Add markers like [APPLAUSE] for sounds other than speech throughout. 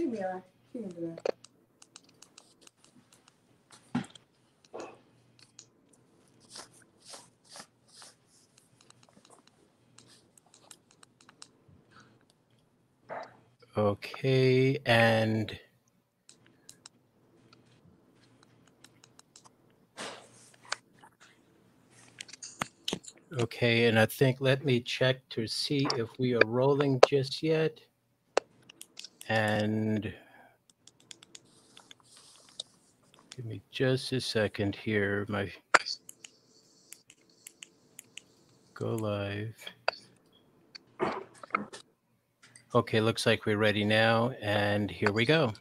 She can be all right. She can do that. Okay, and okay, and I think let me check to see if we are rolling just yet. And give me just a second here. My go live. Okay, looks like we're ready now. And here we go.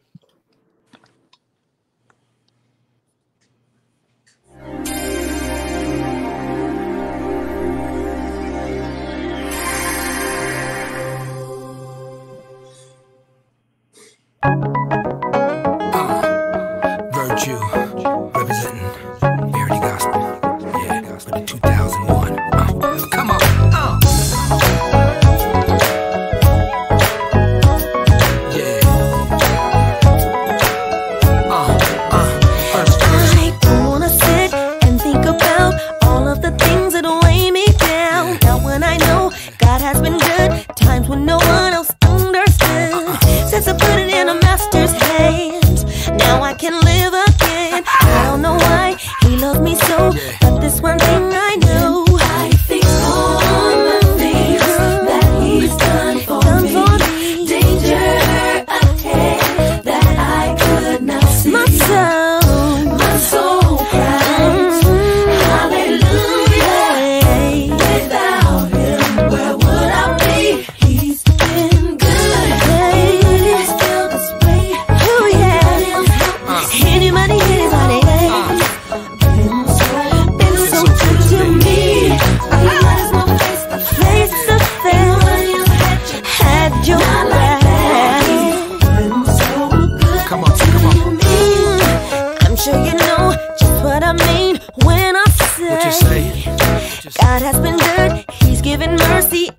giving mercy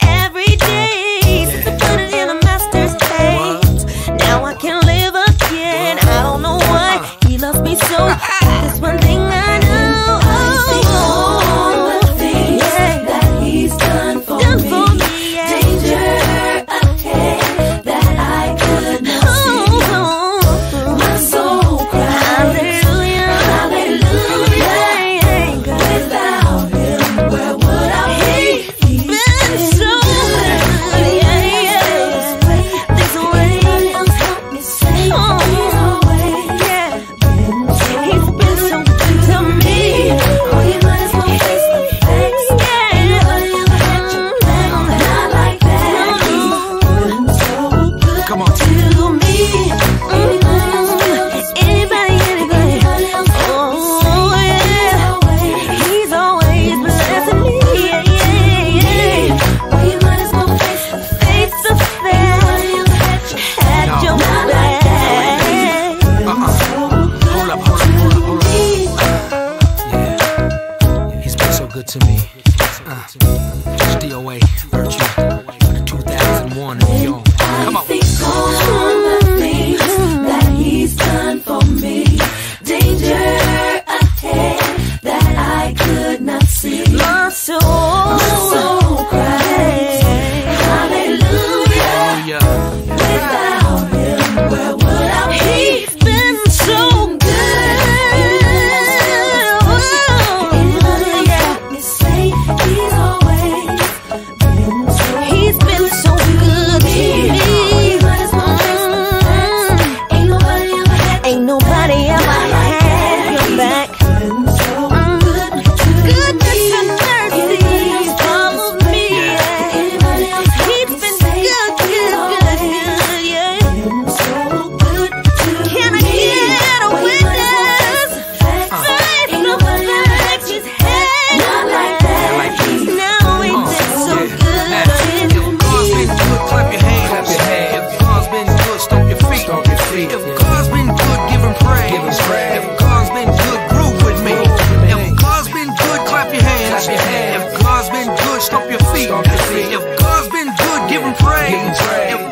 If God's been good, give him praise. If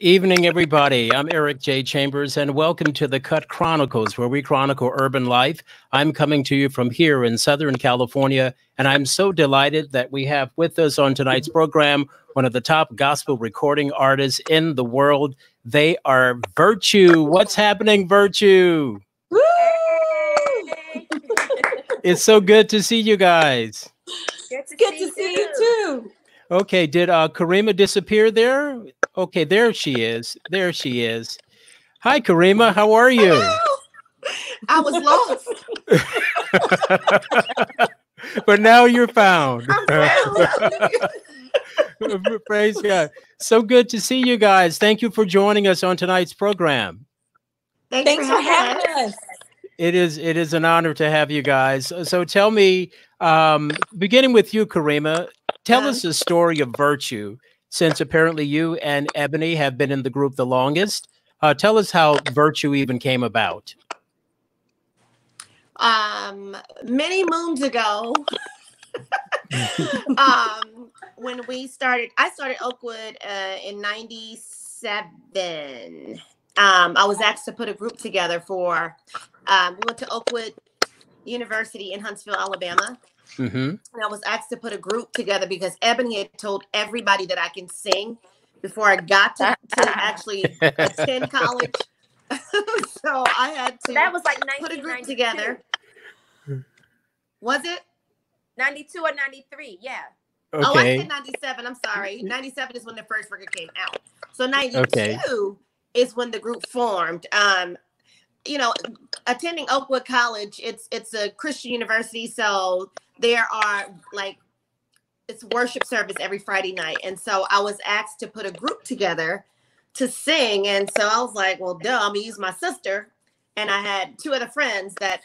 Good evening, everybody. I'm Eric J. Chambers, and welcome to the Cut Chronicles, where we chronicle urban life. I'm coming to you from here in Southern California, and I'm so delighted that we have with us on tonight's program one of the top gospel recording artists in the world. They are Virtue. What's happening, Virtue? It's so good to see you guys. Good to, Good see, to see you. you too. Okay, did uh, Karima disappear there? Okay, there she is. There she is. Hi, Karima. How are you? I was lost. [LAUGHS] but now you're found. I'm [LAUGHS] Praise God. So good to see you guys. Thank you for joining us on tonight's program. Thanks, for having us. It is it is an honor to have you guys. So tell me, um, beginning with you, Karima, tell us the story of virtue. Since apparently you and Ebony have been in the group the longest, uh, tell us how virtue even came about. Um, many moons ago, um, when we started, I started Oakwood uh, in '97. Um, I was asked to put a group together for. Um, we went to Oakwood University in Huntsville, Alabama, hmm and I was asked to put a group together because Ebony had told everybody that I can sing before I got to, to actually attend [LAUGHS] college. [LAUGHS] so I had to That was like put a group 1992. together. Was it? 92 or 93. Yeah. Okay. Oh, I Okay. said 97. I'm sorry. 97 is when the first record came out. So 92 Okay. is when the group formed. Um, you know, attending Oakwood College, it's it's a Christian university, so there are like it's worship service every Friday night. And so I was asked to put a group together to sing. And so I was like, well, duh, I'm gonna use my sister. And I had two other friends that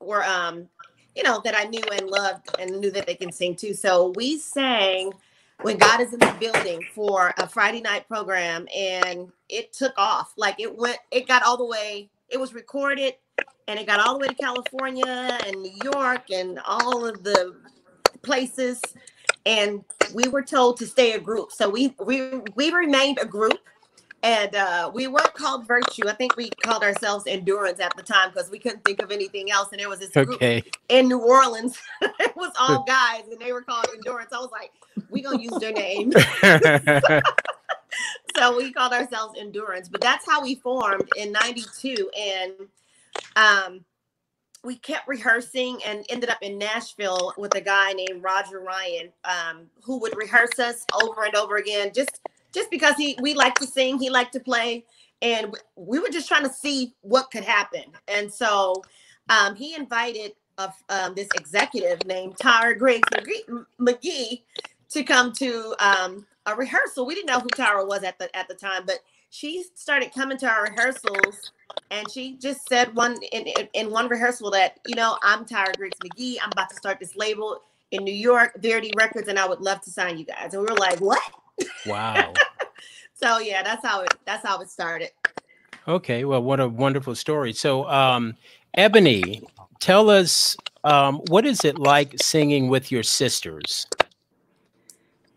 were um, you know, that I knew and loved and knew that they can sing too. So we sang when God is in the building for a Friday night program and it took off. Like it went, it got all the way, it was recorded and it got all the way to California and New York and all of the places. And we were told to stay a group. So we we we remained a group and uh, we weren't called virtue. I think we called ourselves endurance at the time because we couldn't think of anything else. And there was this group Okay. in New Orleans. [LAUGHS] it was all [LAUGHS] guys, and they were called Endurance. I was like, we gonna use their name. [LAUGHS] so we called ourselves Endurance. But that's how we formed in '92, and um, we kept rehearsing and ended up in Nashville with a guy named Roger Ryan, um, who would rehearse us over and over again, just just because he we liked to sing, he liked to play, and we were just trying to see what could happen. And so um, he invited um, this executive named Tyra Griggs McGee, McGee to come to um, a rehearsal. We didn't know who Tyra was at the at the time, but she started coming to our rehearsals, and she just said one in, in, in one rehearsal that you know I'm Tyra Griggs McGee. I'm about to start this label in New York, Verity Records, and I would love to sign you guys. And we were like, what? wow. [LAUGHS] So yeah, that's how it that's how it started. Okay. Well, what a wonderful story. So, um, Ebony, tell us um, what is it like singing with your sisters?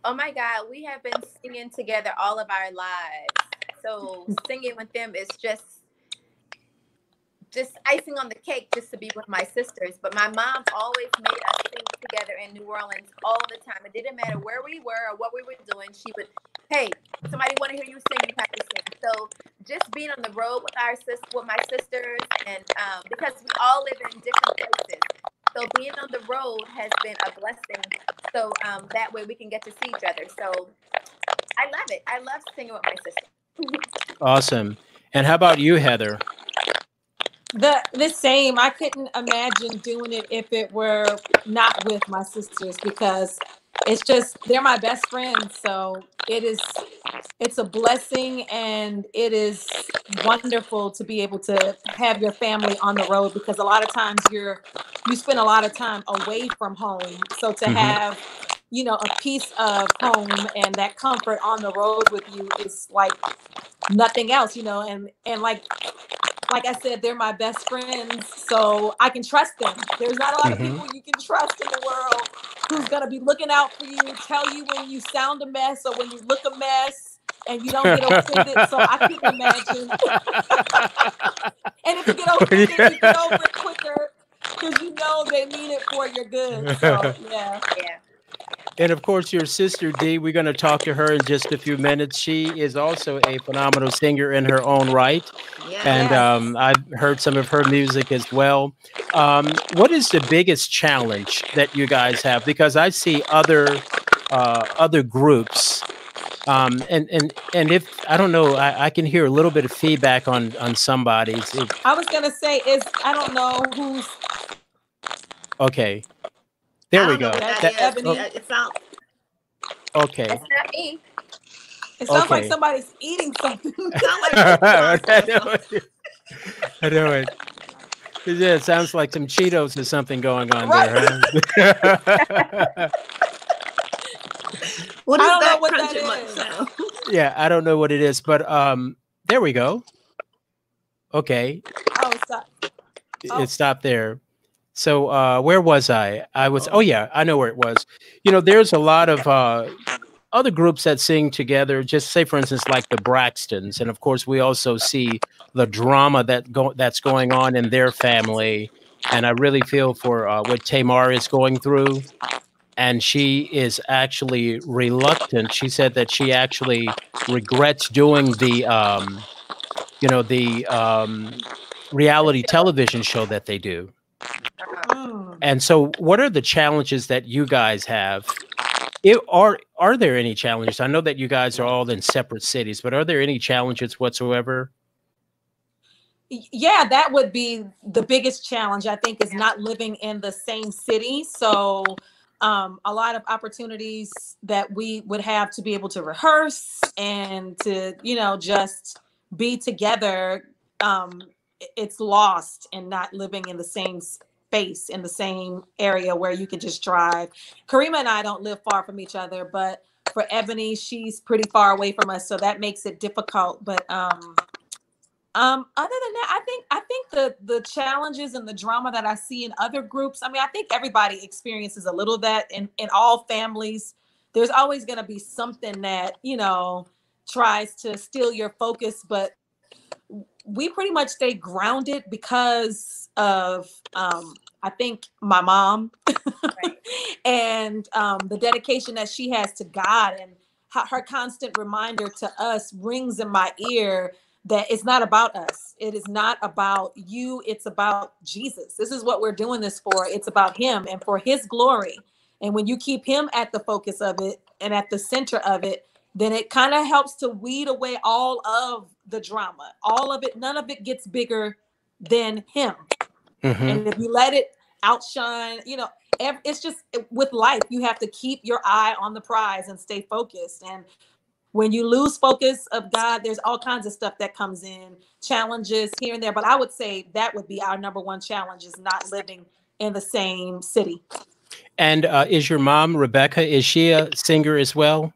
Oh my God. We have been singing together all of our lives. So singing with them is just just icing on the cake just to be with my sisters. But my mom always made us sing together in New Orleans all the time. It didn't matter where we were or what we were doing. She would, hey, somebody want to hear you sing, you have to sing. So just being on the road with our sis with my sisters and um, because we all live in different places. So being on the road has been a blessing. So um, that way we can get to see each other. So I love it. I love singing with my sister. Awesome. And how about you, Heather? The the same. I couldn't imagine doing it if it were not with my sisters because it's just they're my best friends. So it is it's a blessing and it is wonderful to be able to have your family on the road because a lot of times you're you spend a lot of time away from home. So to Mhm. have you know a piece of home and that comfort on the road with you is like nothing else, you know, and and like like I said, they're my best friends, so I can trust them. There's not a lot Mhm. of people you can trust in the world who's gonna be looking out for you, tell you when you sound a mess or when you look a mess. and you don't get offended. So I can imagine. and if you get [LAUGHS] offended, you get over it [LAUGHS] quicker because you know they mean it for your good. So [LAUGHS] yeah. Yeah. And of course, your sister Dee, we're going to talk to her in just a few minutes. She is also a phenomenal singer in her own right. And um, I've heard some of her music as well. Um, what is the biggest challenge that you guys have? Because I see other uh, other groups, um, and and and if I don't know, I, I can hear a little bit of feedback on on somebody's. I was gonna say is I don't know who's okay, there I we go. what that That- is. Ebony. Yeah, It sounds Okay. That's not me. it sounds like somebody's eating something. [LAUGHS] sound like [LAUGHS] I know it. I know it. Yeah, it sounds like some Cheetos or something going on there. Huh? [LAUGHS] what I don't know that what that crunching sound? yeah, I don't know what it is, but um, there we go. Okay, oh, stop. Oh. it stopped there. So uh, where was I? I was. Oh yeah, I know where it was. You know, there's a lot of uh, other groups that sing together. Just say, for instance, like the Braxtons, and of course, we also see the drama that go that's going on in their family. And I really feel for uh, what Tamar is going through. And she is actually reluctant. She said that she actually regrets doing the, um, you know, the um, reality television show that they do. Mm. And so, what are the challenges that you guys have? It, are are there any challenges? I know that you guys are all in separate cities, but are there any challenges whatsoever? Yeah that would be the biggest challenge i think is not living in the same city so um, a lot of opportunities that we would have to be able to rehearse and to you know just be together um, it's lost in not living in the same space in the same area where you can just drive karima and i don't live far from each other but for ebony she's pretty far away from us so that makes it difficult but um um, other than that, I think I think the the challenges and the drama that I see in other groups. I mean, I think everybody experiences a little that in in all families. There's always going to be something that you know tries to steal your focus, but we pretty much stay grounded because of um, I think my mom Right. [LAUGHS] and um, the dedication that she has to God and her constant reminder to us rings in my ear that it's not about us. It is not about you. It's about Jesus. This is what we're doing this for. It's about Him and for His glory. And when you keep Him at the focus of it and at the center of it, then it kind of helps to weed away all of the drama. All of it, none of it gets bigger than Him. Mhm. And if you let it outshine, you know, it's just with life, you have to keep your eye on the prize and stay focused. And when you lose focus of God, there's all kinds of stuff that comes in, challenges here and there. But I would say that would be our number one challenge is not living in the same city. And uh, is your mom Rebecca? Is she a singer as well?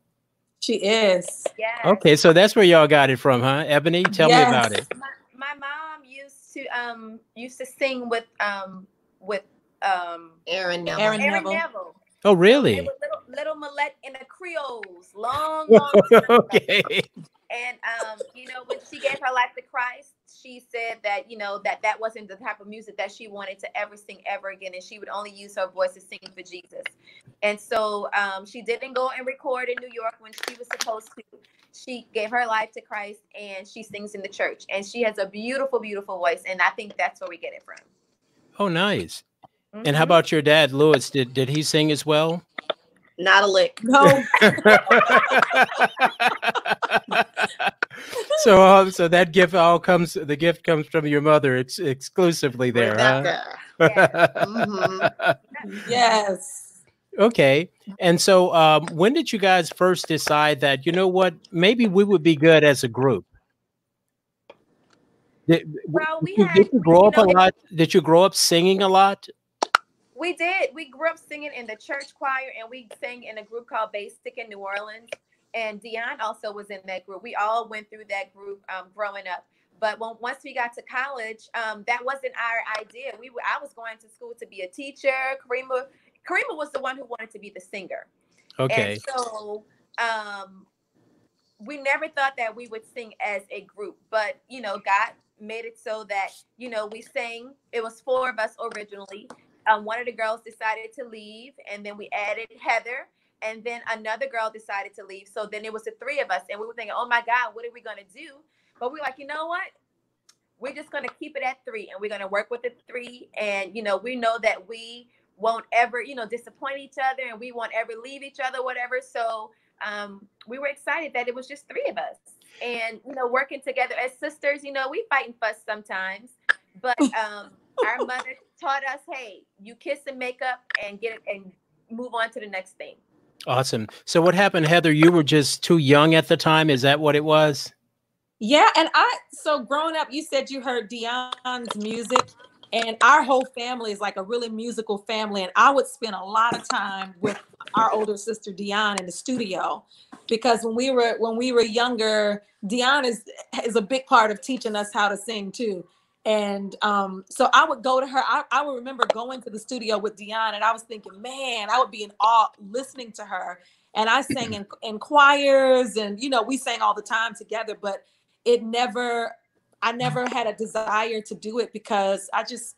She is. Yes. Okay, so that's where y'all got it from, huh? Ebony, tell me about it. My, my mom used to um used to sing with um with um Aaron Neville. Aaron Aaron Neville. Neville. Oh, really? little little Millette and the Creoles, long, [LAUGHS] long time okay. And um, you know, when she gave her life to Christ, she said that you know that that wasn't the type of music that she wanted to ever sing ever again, and she would only use her voice to sing for Jesus. And so um, she didn't go and record in New York when she was supposed to. She gave her life to Christ, and she sings in the church, and she has a beautiful, beautiful voice, and I think that's where we get it from. Oh, nice. And how Mhm. about your dad, Lewis? Did did he sing as well? Not a lick. No, [LAUGHS] [LAUGHS] [LAUGHS] [LAUGHS] so uh, so that gift all comes the gift comes from your mother it's exclusively there, Rebecca. huh? [LAUGHS] Mhm. yes. Okay. And so um, when did you guys first decide that, you know what, maybe we would be good as a group? Did, Well, we did you, had- did you grow you up a know, it- lot? Did you grow up singing a lot? We did. We grew up singing in the church choir, and we sang in a group called Basic in New Orleans. And Dion also was in that group. We all went through that group um, growing up. But when, once we got to college, um, that wasn't our idea. We were, I was going to school to be a teacher. Karima, Karima was the one who wanted to be the singer. Okay. And so um, we never thought that we would sing as a group, but you know, God made it so that you know we sang. It was four of us originally. Um, one of the girls decided to leave, and then we added Heather, and then another girl decided to leave. So then it was the three of us, and we were thinking, oh my God, what are we gonna do? But we are like, you know what? We're just gonna keep it at three, and we're gonna work with the three, and you know, we know that we won't ever, you know, disappoint each other, and we won't ever leave each other, whatever. So um, we were excited that it was just three of us, and you know, working together as sisters. You know, we fight and fuss sometimes, but [LAUGHS] um, our mother taught us, hey, you kiss and make up, and get it, and move on to the next thing. Awesome. So what happened, Heather? You were just too young at the time. Is that what it was? Yeah, and I so growing up, you said you heard Dion's music, and our whole family is like a really musical family. And I would spend a lot of time with our older sister Dion in the studio because when we were when we were younger, Dion is is a big part of teaching us how to sing too. And um, so I would go to her. I, I would remember going to the studio with Dion, and I was thinking, man, I would be in awe listening to her. And I sang in, in choirs, and you know, we sang all the time together. But it never, I never had a desire to do it because I just,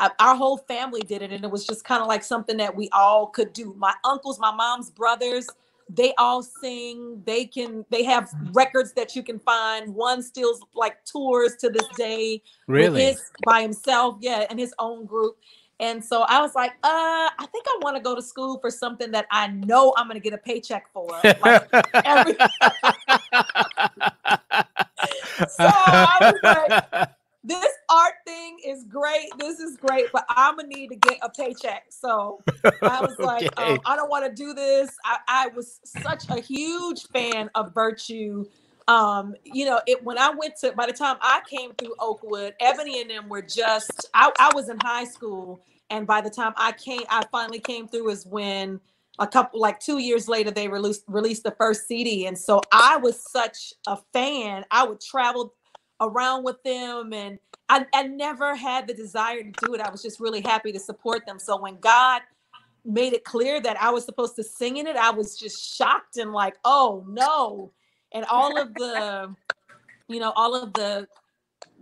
our whole family did it, and it was just kind of like something that we all could do. My uncles, my mom's brothers, they all sing they can they have records that you can find. One still like tours to this day Really? his, by himself yeah and his own group. And so i was like uh i think i want to go to school for something that i know i'm going to get a paycheck for. Like, every- [LAUGHS] [LAUGHS] so i was like this art thing is great. This is great, but I'm gonna need to get a paycheck. So I [LAUGHS] was like, Okay. um, I don't want to do this. I, I was such a huge fan of Virtue. Um, you know, it when I went to by the time I came through Oakwood, Ebony and them were just I, I was in high school, and by the time I came, I finally came through is when a couple like two years later they released released the first CD. And so I was such a fan. I would travel around with them and I, I never had the desire to do it. I was just really happy to support them. So when God made it clear that I was supposed to sing in it, I was just shocked and like, oh no. And all of the, you know, all of the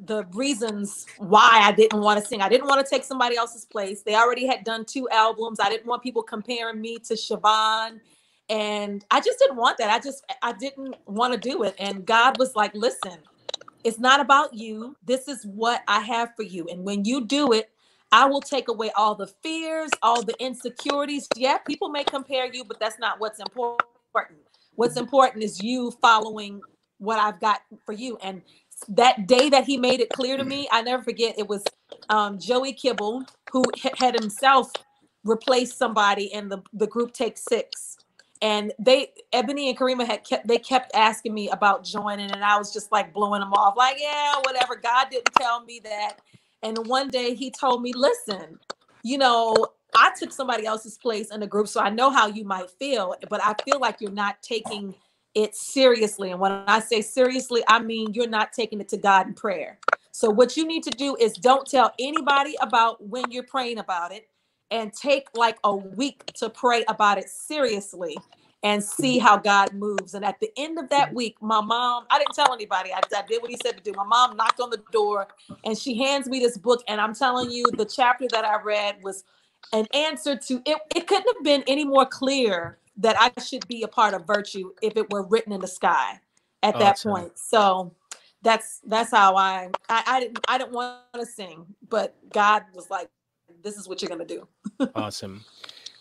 the reasons why I didn't want to sing. I didn't want to take somebody else's place. They already had done two albums. I didn't want people comparing me to Siobhan. And I just didn't want that. I just I didn't want to do it. And God was like, listen, it's not about you. This is what I have for you. And when you do it, I will take away all the fears, all the insecurities. Yeah, people may compare you, but that's not what's important. What's important is you following what I've got for you. And that day that he made it clear to me, I never forget. It was um, Joey Kibble who ha- had himself replaced somebody in the the group Take Six, and they Ebony and Karima had kept they kept asking me about joining, and I was just like blowing them off, like yeah, whatever. God didn't tell me that. And one day he told me, listen, you know, I took somebody else's place in the group, so I know how you might feel, but I feel like you're not taking it seriously. And when I say seriously, I mean you're not taking it to God in prayer. So what you need to do is don't tell anybody about when you're praying about it and take like a week to pray about it seriously and see how God moves. And at the end of that week, my mom, I didn't tell anybody. I, I did what he said to do. My mom knocked on the door and she hands me this book. And I'm telling you, the chapter that I read was an answer to it. It couldn't have been any more clear that I should be a part of virtue if it were written in the sky at that Awesome. point. So that's that's how I I, I didn't I didn't want to sing, but God was like, this is what you're gonna do. [LAUGHS] Awesome.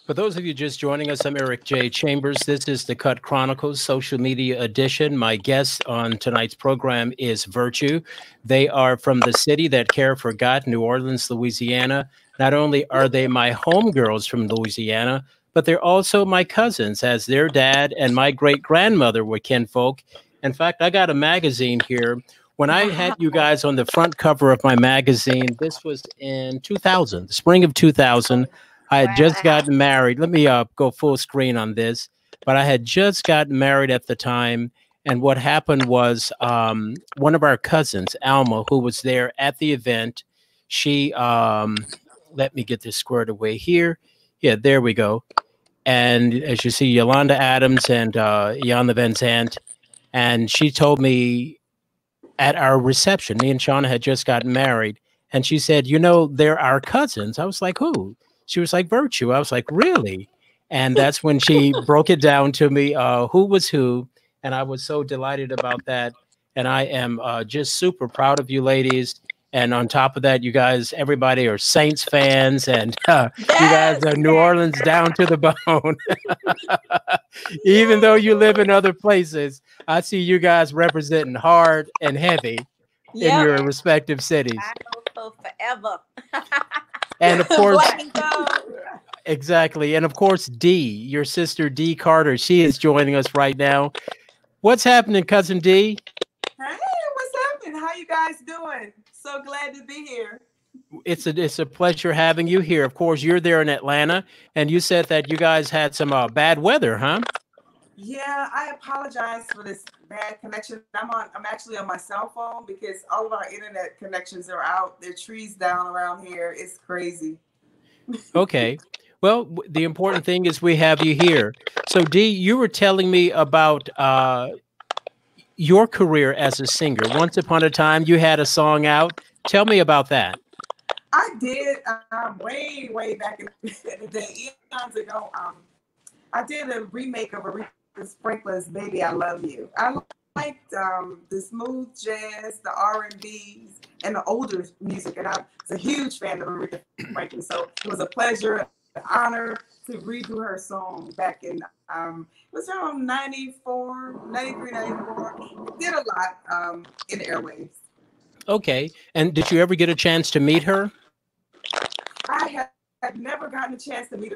For those of you just joining us, I'm Eric J. Chambers. This is the Cut Chronicles social media edition. My guest on tonight's program is Virtue. They are from the city that care for God, New Orleans, Louisiana. Not only are they my homegirls from Louisiana, but they're also my cousins, as their dad and my great grandmother were kinfolk. In fact, I got a magazine here. When I had you guys on the front cover of my magazine, this was in 2000, the spring of 2000. I had just gotten married. Let me uh, go full screen on this. But I had just gotten married at the time. And what happened was um, one of our cousins, Alma, who was there at the event, she, um, let me get this squared away here. Yeah, there we go. And as you see, Yolanda Adams and uh, Yana Van Zandt, and she told me at our reception, me and Shauna had just gotten married, and she said, "You know, they're our cousins." I was like, "Who?" She was like, "Virtue." I was like, "Really?" And that's when she [LAUGHS] broke it down to me, uh, who was who, and I was so delighted about that. And I am uh, just super proud of you, ladies. And on top of that, you guys, everybody are Saints fans, and [LAUGHS] uh, you guys are New Orleans down to the bone. [LAUGHS] Even though you live in other places, I see you guys representing hard and heavy in your respective cities. I know forever. [LAUGHS] And of course, Black and gold. exactly. And of course, Dee, your sister Dee Carter, she is joining us right now. What's happening, cousin Dee? Hey, what's happening? How you guys doing? So glad to be here. It's a it's a pleasure having you here. Of course, you're there in Atlanta, and you said that you guys had some uh, bad weather, huh? Yeah, I apologize for this bad connection. I'm on. I'm actually on my cell phone because all of our internet connections are out. There are trees down around here. It's crazy. Okay. Well, the important thing is we have you here. So, Dee, you were telling me about uh, your career as a singer. Once upon a time, you had a song out. Tell me about that. I did um, way, way back in [LAUGHS] the day, eons ago. Um, I did a remake of Aretha Franklin's "Baby I Love You." I liked um, the smooth jazz, the R and B's, and the older music, and I was a huge fan of Aretha Franklin. So it was a pleasure, an honor to redo her song back in um, it was around 94, 93, 94. Did a lot um, in the airwaves. Okay. And did you ever get a chance to meet her? I had, had never gotten a chance to meet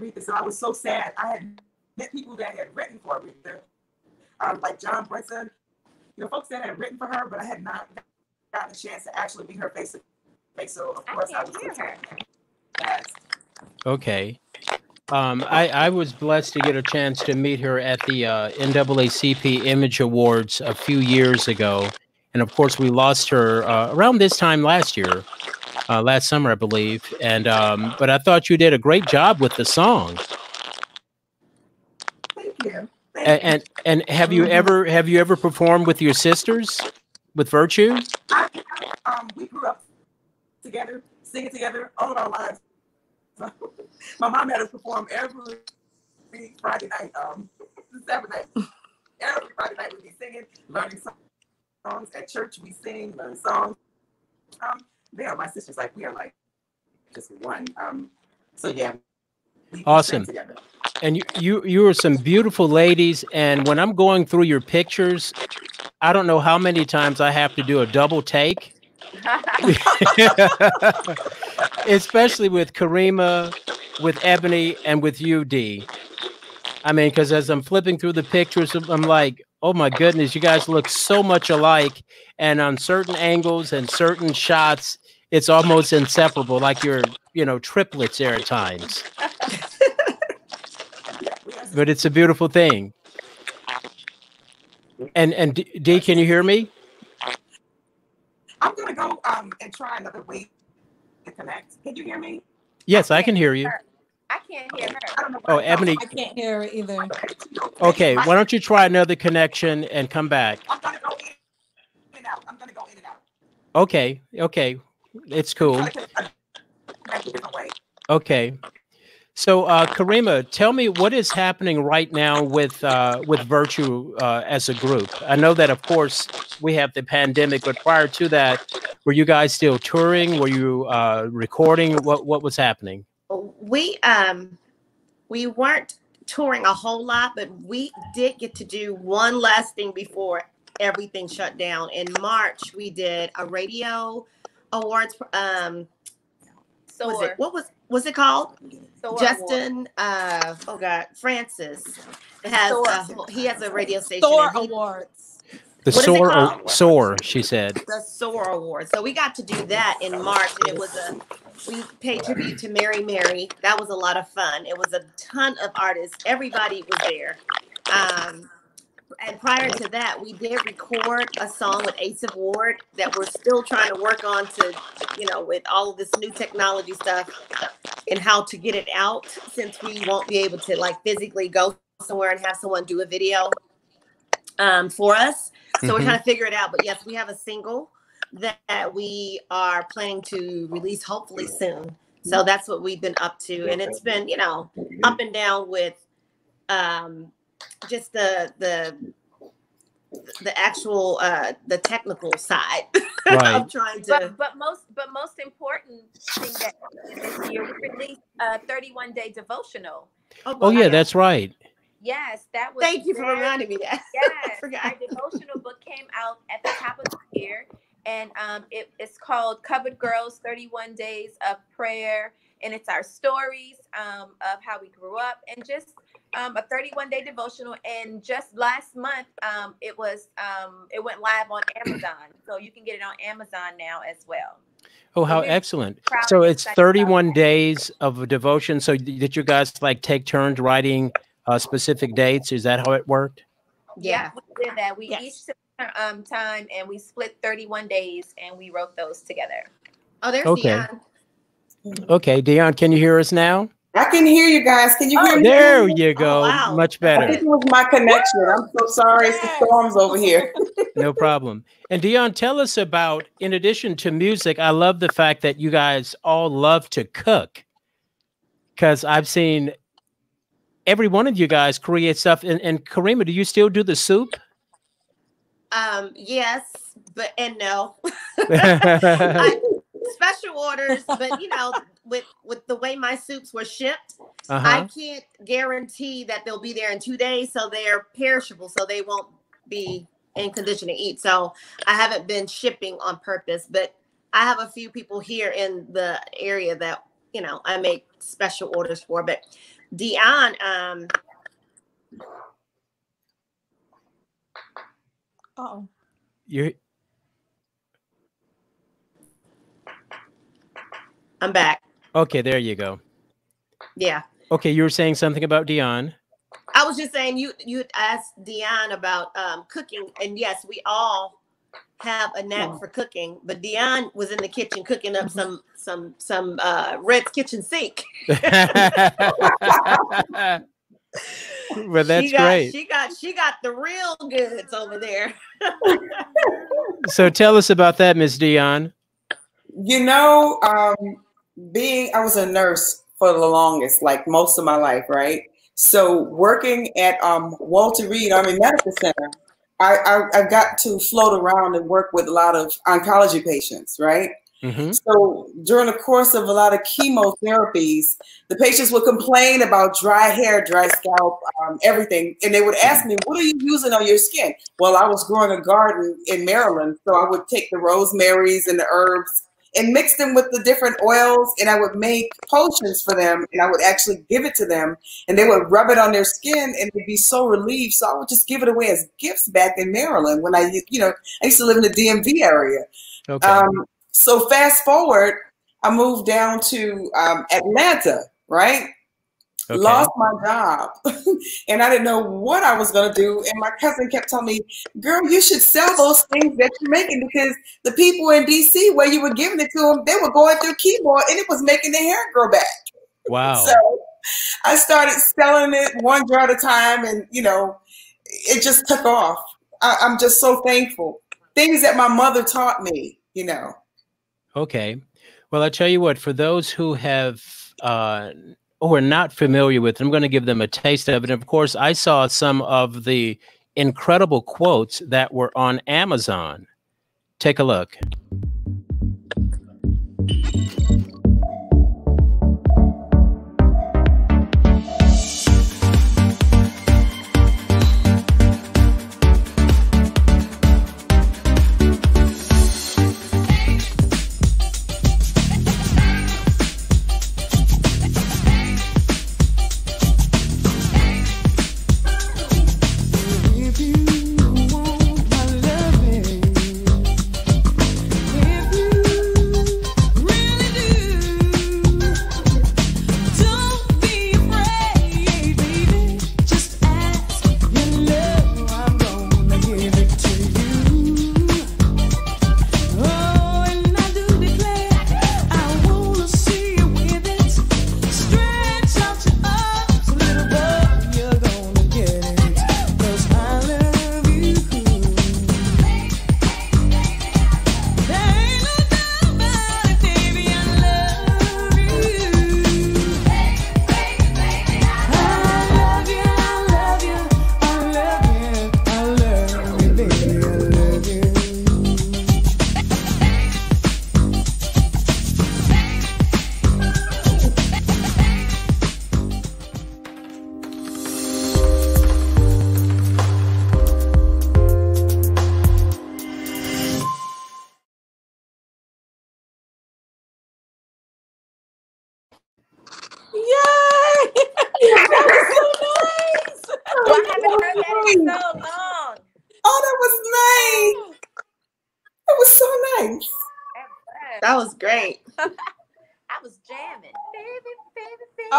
Aretha, so I was so sad. I had met people that had written for Aretha, um, like John Brunson, you know, folks that had written for her, but I had not gotten a chance to actually meet her face to face. So of course I, can't was hear her. Yes. Okay. Um, I, I was blessed to get a chance to meet her at the uh, NAACP Image Awards a few years ago. And of course, we lost her uh, around this time last year, uh, last summer, I believe. And um, but I thought you did a great job with the song. Thank you. Thank And and, and have you ever have you ever performed with your sisters with Virtue? I, um, we grew up together, singing together all of our lives. [LAUGHS] My mom had us perform every Friday night, um, Saturday. Every Friday night we'd be singing, learning songs. At church we sing, learn songs. Um, they are my sisters, like we are like just one. Um, so yeah. we- we sing Awesome. And you, you you are some beautiful ladies. And when I'm going through your pictures, I don't know how many times I have to do a double take. [LAUGHS] especially with Karima, with Ebony, and with you, Dee. I mean, because as I'm flipping through the pictures, I'm- like, oh my goodness, you guys look so much alike. And on certain angles and certain shots, it's almost inseparable, like you're, you know, triplets there at times. But it's a beautiful thing. And and Dee, Dee can you hear me? I'm gonna go um and try another way to connect. Can you hear me? Yes, I can hear you. I can't hear her. I don't know. Oh, why- Ebony. I can't hear it either. Okay, why don't you try another connection and come back? I'm gonna go in and out. I'm gonna go in and out. Okay, okay, it's cool. Try to connect a different way. Okay. So, uh, Karima, tell me what is happening right now with uh, with Virtue uh, as a group. I know that, of course, we have the pandemic, but prior to that, were you guys still touring? Were you uh, recording? What what was happening? we um we weren't touring a whole lot but we did get to do one last thing before everything shut down in march we did a radio awards um was it what was was it called Soar justin uh oh god francis has a, he has a radio station Thor he- Awards. The What is it soar, called? soar, she said. the SOAR Award. So we got to do that in March, and it was a we paid tribute to Mary Mary. That was a lot of fun. It was a ton of artists. Everybody was there. Um, and prior to that, we did record a song with Ace of Ward that we're still trying to work on to, you know, with all of this new technology stuff and how to get it out since we won't be able to like physically go somewhere and have someone do a video. um, for us. So we're Mhm. trying to figure it out. But yes, we have a single that we are planning to release hopefully soon. So that's what we've been up to, and it's been you know up and down with um, just the the the actual uh, the technical side [LAUGHS] Right. of trying to. But, but most but most important thing that we this year we released a 31 day devotional. Oh yeah, that's right. Yes, that was. Thank you for reminding me [LAUGHS] that. Yes, our devotional book came out at the top of the year, and um, it, it's called "Covered Girls: 31 Days of Prayer," and it's our stories um, of how we grew up, and just um, a 31 day devotional. And just last month, um, it was um, it went live on Amazon, so you can get it on Amazon now as well. Oh, how we're excellent. So it's 31 days of a devotion. So did you guys like take turns writing uh, specific dates? Is that how it worked? Yeah. we did that. We Yes. each took our, um, time and we split 31 days, and we wrote those together. Oh, there's Okay. Dion. Okay, Dion, can you hear us now? I can hear you guys. Can you hear me? There you go. wow. Much better. This was my connection. I'm so sorry. It's the storms over here. [LAUGHS] No problem. And Dion, tell us about, in addition to music, I love the fact that you guys all love to cook. Because I've seen every one of you guys create stuff. And, and Karima, do you still do the soup? Um, yes, but and no. [LAUGHS] [LAUGHS] I, special orders, but you know, with with the way my soups were shipped, I Uh-huh. can't guarantee that they'll be there in two days, so they're perishable, so they won't be in condition to eat. So I haven't been shipping on purpose, but I have a few people here in the area that you know I make special orders for. But Dion, um, Oh, You I'm back. okay, there you go. Yeah. Okay, you were saying something about Dion. I was just saying you you asked Dion about um, cooking, and yes, we all have a knack for cooking. But Dion was in the kitchen cooking up some some some uh, Red's kitchen sink. [LAUGHS] well, that's she got, great. She got she got the real goods over there. So tell us about that, Miss Dion. You know, um, being I was a nurse for the longest, like most of my life, right? So working at um, Walter Reed Army Medical Center, I, I I got to float around and work with a lot of oncology patients, right? Mhm. So during the course of a lot of chemotherapies, the patients would complain about dry hair, dry scalp, um, everything, and they would ask me, "What are you using on your skin?" Well, I was growing a garden in Maryland, so I would take the rosemaries and the herbs and mix them with the different oils, and I would make potions for them, and I would actually give it to them, and they would rub it on their skin, and they'd be so relieved. So I would just give it away as gifts back in Maryland when I, you know, I used to live in the DMV area. Okay. Um, so fast forward, I moved down to um, Atlanta, right? Okay. Lost my job, [LAUGHS] and I didn't know what I was gonna do. And my cousin kept telling me, "Girl, you should sell those things that you're making because the people in DC where you were giving it to them, they were going through chemo, and it was making their hair grow back." Wow. So I started selling it one jar at a time, and you know, it just took off. I, I'm just so thankful. Things that my mother taught me, you know. Okay. Well, I tell you what, for those who have uh, who are not familiar with it, I'm going to give them a taste of it. And of course, I saw some of the incredible quotes that were on Amazon. Take a look.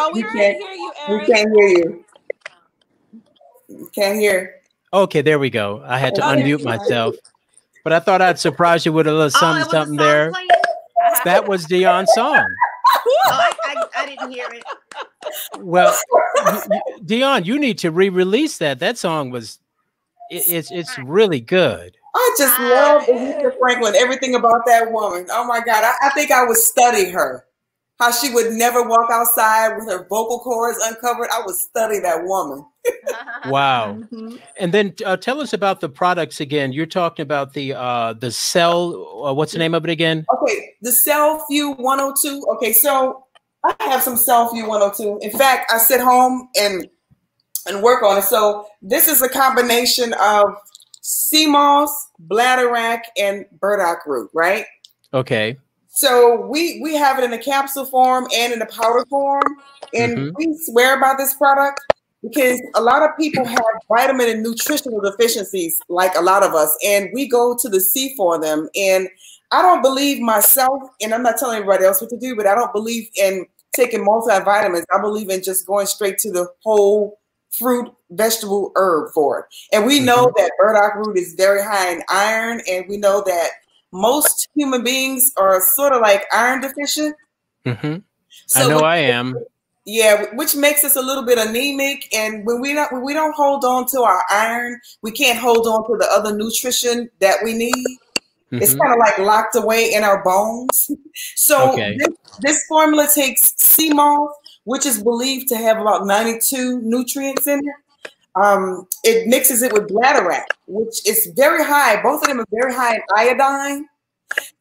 Oh, we You can't can't- hear you, We can't hear you. We Can't hear. Okay, there we go. I had to Oh, unmute myself, but I thought I'd surprise you with a little Oh, something, was a something there. playing? That was Dion's song. [LAUGHS] Oh, I, I, I didn't hear it. Well, y- y- Dion, you need to re-release that. That song was, it, it's it's really good. I just ah, love Aretha Franklin, everything about that woman. Oh my God. I, I think I would study her. How she would never walk outside with her vocal cords uncovered. I would study that woman. [LAUGHS] Wow. Mm-hmm. And then uh, tell us about the products again. You're talking about the uh the cell. Uh, what's the name of it again? Okay, the Cellview 102. Okay, so I have some Cell Cellview 102. In fact, I sit home and and work on it. So this is a combination of sea moss, bladderwrack, and burdock root, right? Okay. So we we have it in a capsule form and in a powder form, and Mhm. we swear by this product because a lot of people have vitamin and nutritional deficiencies, like a lot of us, and we go to the sea for them. And I don't believe myself, and I'm not telling everybody else what to do, but I don't believe in taking multivitamins. I believe in just going straight to the whole fruit, vegetable, herb for it. And we know that burdock root is very high in iron, and we know that most human beings are sort of like iron deficient. hmm So I know I am. yeah, which makes us a little bit anemic, and when we don't when we don't hold on to our iron, we can't hold on to the other nutrition that we need. It's Mhm. kind of like locked away in our bones. [LAUGHS] So Okay. this, this formula takes sea moss, which is believed to have about 92 nutrients in it. Um, it mixes it with bladderwrack, which is very high. Both of them are very high in iodine.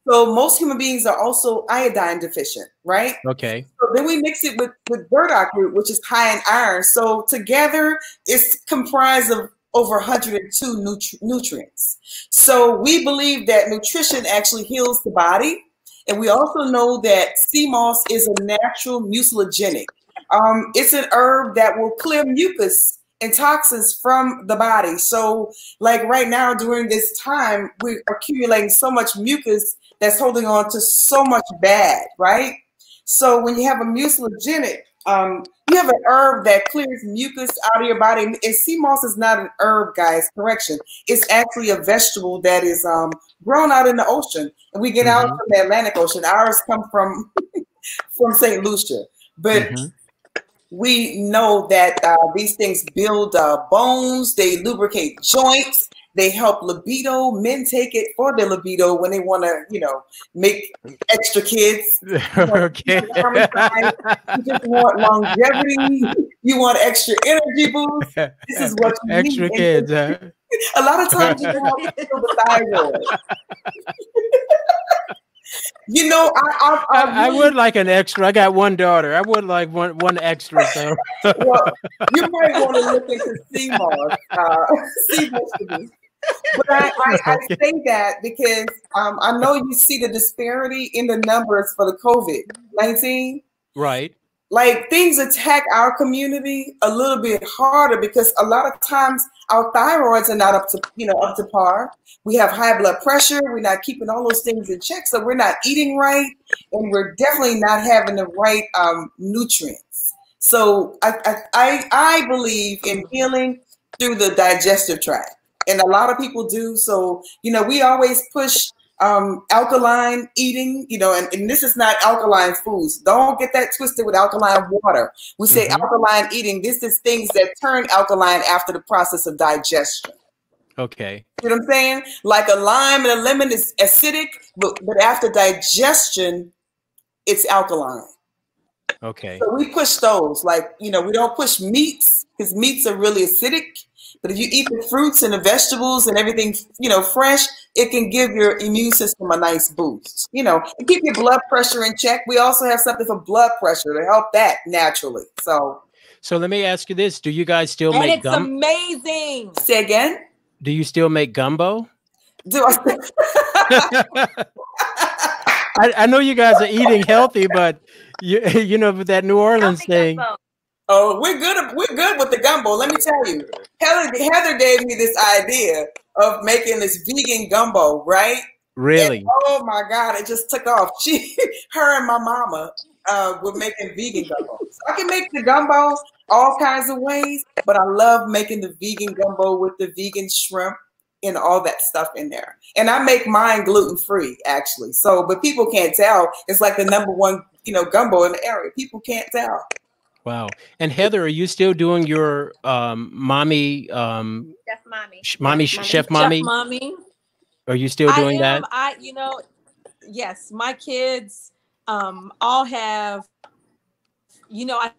So most human beings are also iodine deficient, right? Okay. So then we mix it with, with burdock root, which is high in iron. So together it's comprised of over 102 nutri- nutrients. So we believe that nutrition actually heals the body. And we also know that sea moss is a natural mucilagenic. Um, it's an herb that will clear mucus and toxins from the body. So, like right now during this time, we're accumulating so much mucus that's holding on to so much bad, right? So when you have a mucilagenic, um, you have an herb that clears mucus out of your body. And sea moss is not an herb, guys. Correction. It's actually a vegetable that is um, grown out in the ocean. And we get out Mhm. from the Atlantic Ocean. Ours come from [LAUGHS] from St. Lucia. But Mhm. We know that uh, these things build uh, bones, they lubricate joints, they help libido. Men take it for their libido when they want to, you know, make extra kids. [LAUGHS] okay. You just want longevity. You want extra energy boost. This is what you Extra need. kids, huh? [LAUGHS] A lot of times you can help heal the thyroid. [LAUGHS] you know, I, I, I, I, I would like an extra. I got one daughter. I would like one one extra. So [LAUGHS] well, you might want to look into moss, uh, [LAUGHS] vegetables. But I, I, I say that because um, I know you see the disparity in the numbers for the COVID 19. right. Like things attack our community a little bit harder because a lot of times our thyroids are not up to you know up to par. We have high blood pressure. We're not keeping all those things in check, so we're not eating right, and we're definitely not having the right um, nutrients. So I, I I believe in healing through the digestive tract, and a lot of people do. So you know we always push um, alkaline eating, you know, and, and this is not alkaline foods. Don't get that twisted with alkaline water. We say Mhm. alkaline eating. This is things that turn alkaline after the process of digestion. Okay. You know what I'm saying? Like a lime and a lemon is acidic, but, but after digestion, it's alkaline. Okay. So we push those. Like, you know, we don't push meats because meats are really acidic. But if you eat the fruits and the vegetables and everything, you know, fresh, it can give your immune system a nice boost. You know, and keep your blood pressure in check. We also have something for blood pressure to help that naturally. So So let me ask you this: Do you guys still And make it's gum? amazing. say again. Do you still make gumbo? Do I [LAUGHS] I, I know you guys are eating healthy, but you [LAUGHS] you know with that New Orleans thing. gumbo. Oh, we're good. We're good with the gumbo. Let me tell you, Heather, Heather gave me this idea of making this vegan gumbo, right? Really? oh my God, it just took off. [LAUGHS] She, her, and my mama uh, were making vegan gumbo. So I can make the gumbo all kinds of ways, but I love making the vegan gumbo with the vegan shrimp and all that stuff in there. And I make mine gluten free, actually. So, but people can't tell. It's like the number one, you know, gumbo in the area. People can't tell. Wow. And Heather, are you still doing your um, mommy, um, Chef mommy. sh- mommy, Chef mommy. chef mommy? Chef mommy. Are you still doing I am, that? I, you know, yes, my kids um all have, you know, I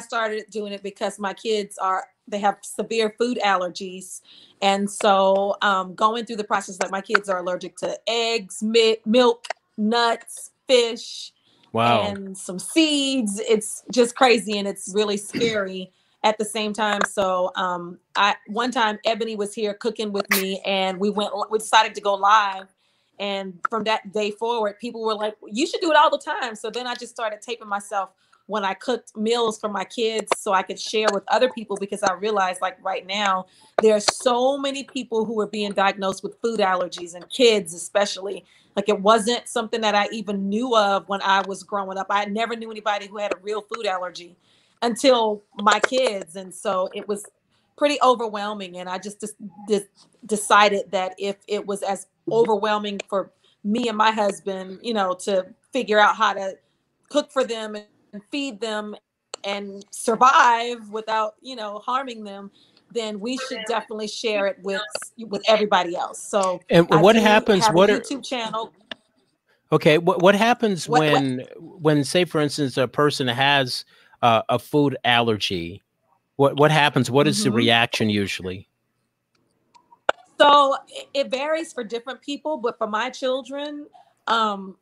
started doing it because my kids are they have severe food allergies. And so um going through the process like my kids are allergic to eggs, mi- milk, nuts, fish, Wow. and some seeds. It's just crazy and it's really scary at the same time. So um I one time Ebony was here cooking with me and we went we decided to go live and from that day forward people were like you should do it all the time. So then I just started taping myself when I cooked meals for my kids so I could share with other people because I realized like right now there are so many people who are being diagnosed with food allergies and kids especially like it wasn't something that I even knew of when I was growing up. I never knew anybody who had a real food allergy until my kids. And so it was pretty overwhelming. And I just, just decided that if it was as overwhelming for me and my husband, you know, to figure out how to cook for them and feed them and survive without, you know, harming them, then we should definitely share it with with everybody else. So And I what happens? have a What are YouTube channel. okay? What what happens What- what- when when say for instance a person has uh, a food allergy? What what happens? What is the Mhm. reaction usually? So it- it varies for different people, but for my children, um,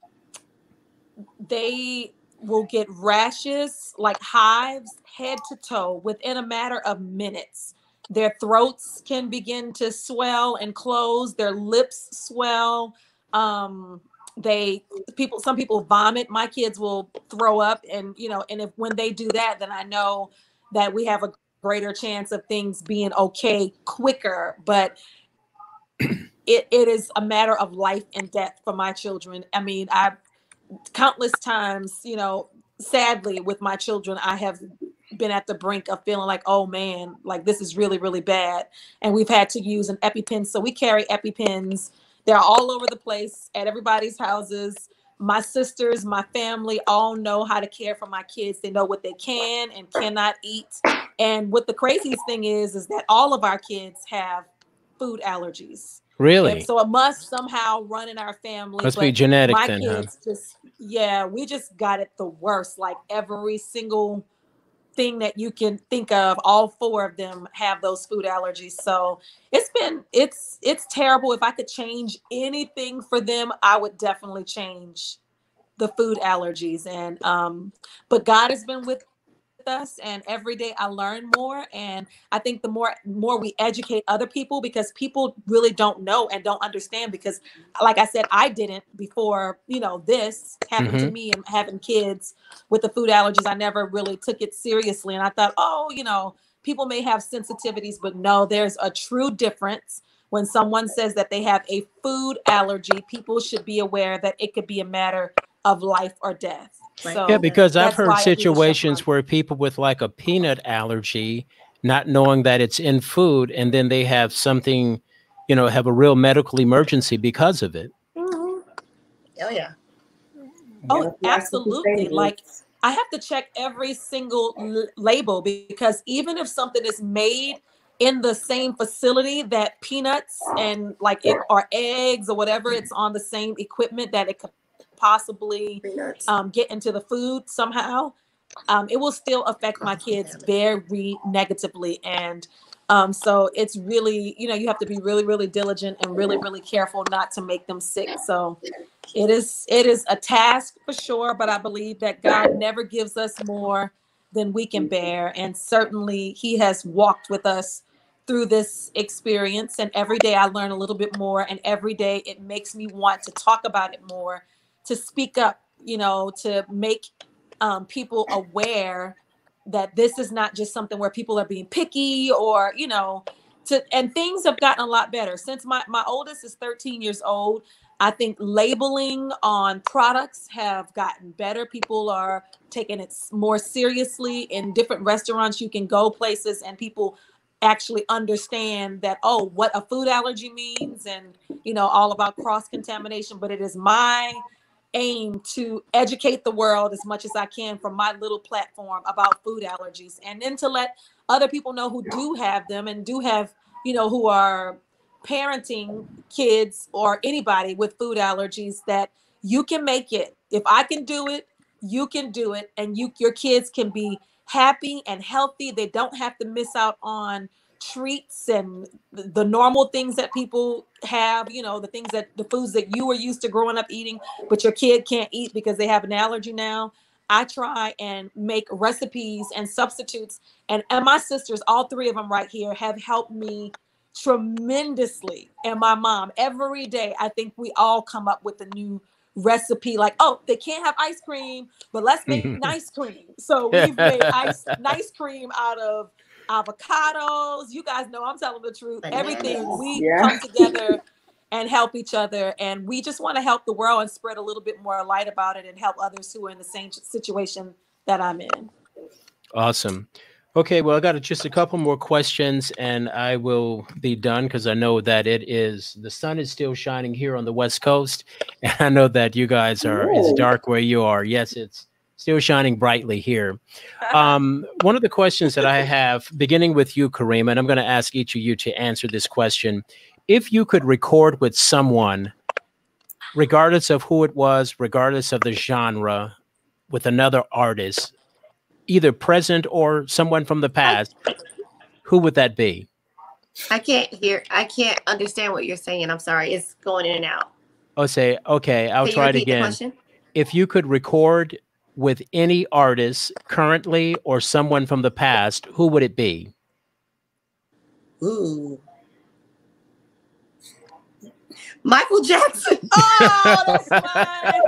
they will get rashes like hives head to toe within a matter of minutes. Their throats can begin to swell and close, their lips swell. Um, they people some people vomit. My kids will throw up and you know, and if when they do that, then I know that we have a greater chance of things being okay quicker. But [CLEARS THROAT] it, it is a matter of life and death for my children. I mean, I countless times, you know, sadly with my children, I have been at the brink of feeling like, oh man, like this is really, really bad. And we've had to use an EpiPen. So we carry EpiPens. They're all over the place at everybody's houses. My sisters, my family all know how to care for my kids. They know what they can and cannot eat. And what the craziest thing is, is that all of our kids have food allergies. Really? And so it must somehow run in our family. Must be genetic my then, huh? kids just yeah, we just got it the worst. Like every single thing that you can think of, all four of them have those food allergies. So it's been it's it's terrible. If I could change anything for them, I would definitely change the food allergies. And um, but God has been with us and every day I learn more and I think the more more we educate other people because people really don't know and don't understand because like I said I didn't before you know this happened to Mhm. me and having kids with the food allergies I never really took it seriously and I thought oh you know people may have sensitivities but no there's a true difference when someone says that they have a food allergy people should be aware that it could be a matter of life or death Right. so yeah, because I've heard I do the chef situations where people with like a peanut allergy, not knowing that it's in food, and then they have something, you know, have a real medical emergency because of it. Mm-hmm. Oh yeah. Oh, Yes, that's what you're absolutely. Like I have to check every single l- label because even if something is made in the same facility that peanuts and like it or eggs or whatever, it's on the same equipment that it could possibly um, get into the food somehow, um, it will still affect my kids very negatively. And um, so it's really, you know, you have to be really, really diligent and really, really careful not to make them sick. So it is, it is a task for sure, but I believe that God never gives us more than we can bear. And certainly He has walked with us through this experience. And every day I learn a little bit more. And every day it makes me want to talk about it more to speak up, you know, to make um, people aware that this is not just something where people are being picky or, you know, to and things have gotten a lot better since my my oldest is 13 years old. I think labeling on products have gotten better. People are taking it more seriously. In different restaurants, you can go places and people actually understand that oh, what a food allergy means, and you know all about cross contamination. But it is my aim to educate the world as much as I can from my little platform about food allergies, and then to let other people know who do have them and do have you know who are parenting kids or anybody with food allergies that you can make it. If I can do it, you can do it and you your kids can be happy and healthy. They don't have to miss out on treats and the the normal things that people have, you know, the things that the foods that you were used to growing up eating, but your kid can't eat because they have an allergy now. I try and make recipes and substitutes and, and my sisters, all three of them right here, have helped me tremendously. And my mom, every day, I think we all come up with a new recipe like, oh, they can't have ice cream, but let's make [LAUGHS] nice cream. So we've made ice, nice cream out of avocados. You guys know I'm telling the truth. Everything we Yeah. come together and help each other. And we just want to help the world and spread a little bit more light about it and help others who are in the same situation that I'm in. Awesome. Okay, well, I got just a couple more questions and I will be done because I know that it is the sun is still shining here on the West Coast. [LAUGHS] And I know that you guys are, it's dark where you are. Yes, it's still shining brightly here. [LAUGHS] Um, one of the questions that I [LAUGHS] have, beginning with you, Karima, and I'm going to ask each of you to answer this question. If you could record with someone, regardless of who it was, regardless of the genre, with another artist, either present or someone from the past, who would that be? I can't hear. I can't understand what you're saying. I'm sorry. It's going in and out. I'll say, okay, I'll Can try it again. question? If you could record with any artist currently or someone from the past, who would it be? Ooh. Michael Jackson. [LAUGHS] Oh, that's fine.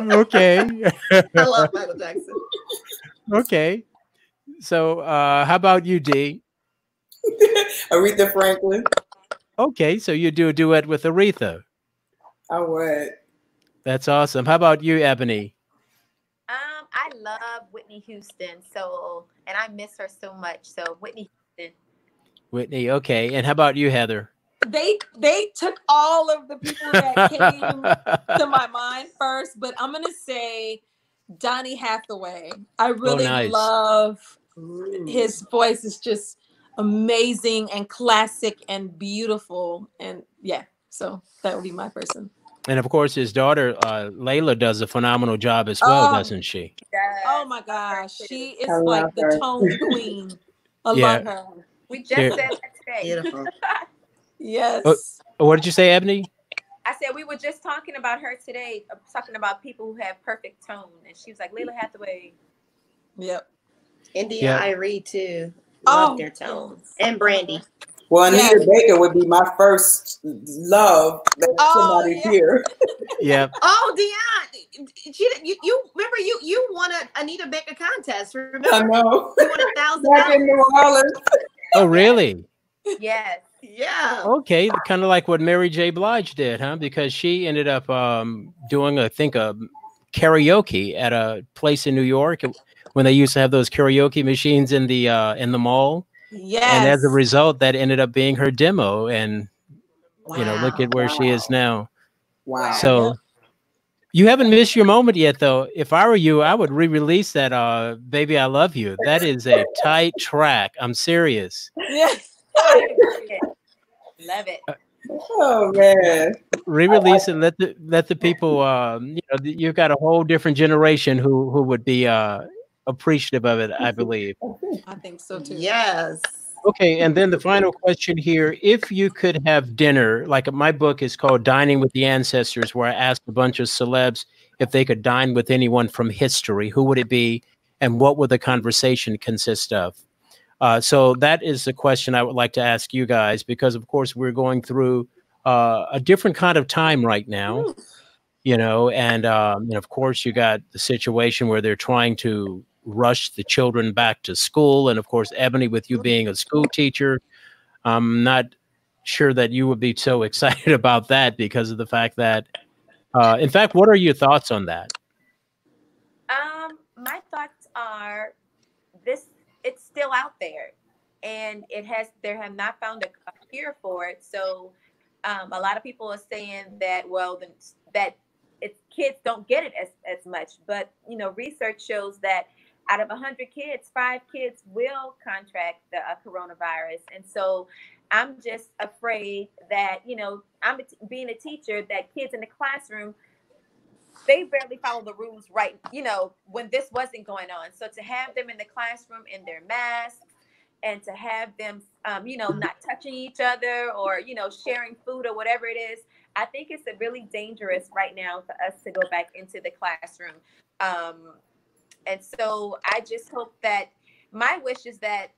[LAUGHS] [LAUGHS] okay. I love Michael Jackson. okay. So, uh, how about you, Dee? Aretha Franklin. Okay, so you do a duet with Aretha. I would. That's awesome. How about you, Ebony? Um, I love Whitney Houston, so and I miss her so much. So Whitney Houston. Whitney. Okay. And how about you, Heather? They they took all of the people that [LAUGHS] came to my mind first, but I'm gonna say Donny Hathaway. I really nice. love Ooh. his voice is just amazing and classic and beautiful. And yeah, so that would be my person. And of course, his daughter, uh, Lalah, does a phenomenal job as well, Oh. doesn't she? Oh my gosh, she is I love like the tone queen. I Yeah. love her. We just There- said that today. Beautiful. Yes. Oh. What did you say, Ebony? I said we were just talking about her today, uh, talking about people who have perfect tone, and she was like Lalah Hathaway. Yep. India Yeah. Arie too. Love Oh, their tones. And Brandy. Well, Yeah. Anita Baker would be my first love. That Oh, somebody yeah. here. [LAUGHS] Yep. Oh, Dion. She, you, you remember you you won a Anita Baker contest. Remember? I know. You won a thousand [LAUGHS] Back in dollars. New Orleans. Oh, really? Yes. Yeah. Okay, kind of like what Mary J. Blige did, huh? Because she ended up um, doing, I think, a karaoke at a place in New York when they used to have those karaoke machines in the uh, in the mall, Yes. and as a result, that ended up being her demo. And you know, look at where she is now. Wow. So you haven't missed your moment yet, though. If I were you, I would re-release that uh, "Baby I Love You." That is a tight track. I'm serious. Yes. [LAUGHS] Love it. oh man. re-release and let the let the people um you know, you've got a whole different generation who who would be uh appreciative of it i believe. I think so too. Yes. okay and then the final question here if you could have dinner like my book is called dining with the ancestors where i asked a bunch of celebs if they could dine with anyone from history who would it be and what would the conversation consist of? Uh, so that is the question i would like to ask you guys because of course we're going through uh, a different kind of time right now you know and um, and of course you got the situation where they're trying to rush the children back to school. And of course, Ebony, with you being a school teacher, I'm not sure that you would be so [LAUGHS] excited about that because of the fact that, uh, in fact, what are your thoughts on that? Um, my thoughts are this it's still out there and it has there have not found a, cure for it. So um, a lot of people are saying that well then that it's kids don't get it as, as much. But you know, research shows that out of 100 kids, five kids will contract the uh, coronavirus. And so I'm just afraid that, you know, I'm a t- being a teacher, that kids in the classroom, they barely follow the rules right, you know, when this wasn't going on. So to have them in the classroom in their masks and to have them, um, you know, not touching each other or, you know, sharing food or whatever it is, I think it's a really dangerous right now for us to go back into the classroom. Um, and so I just hope that my wish is that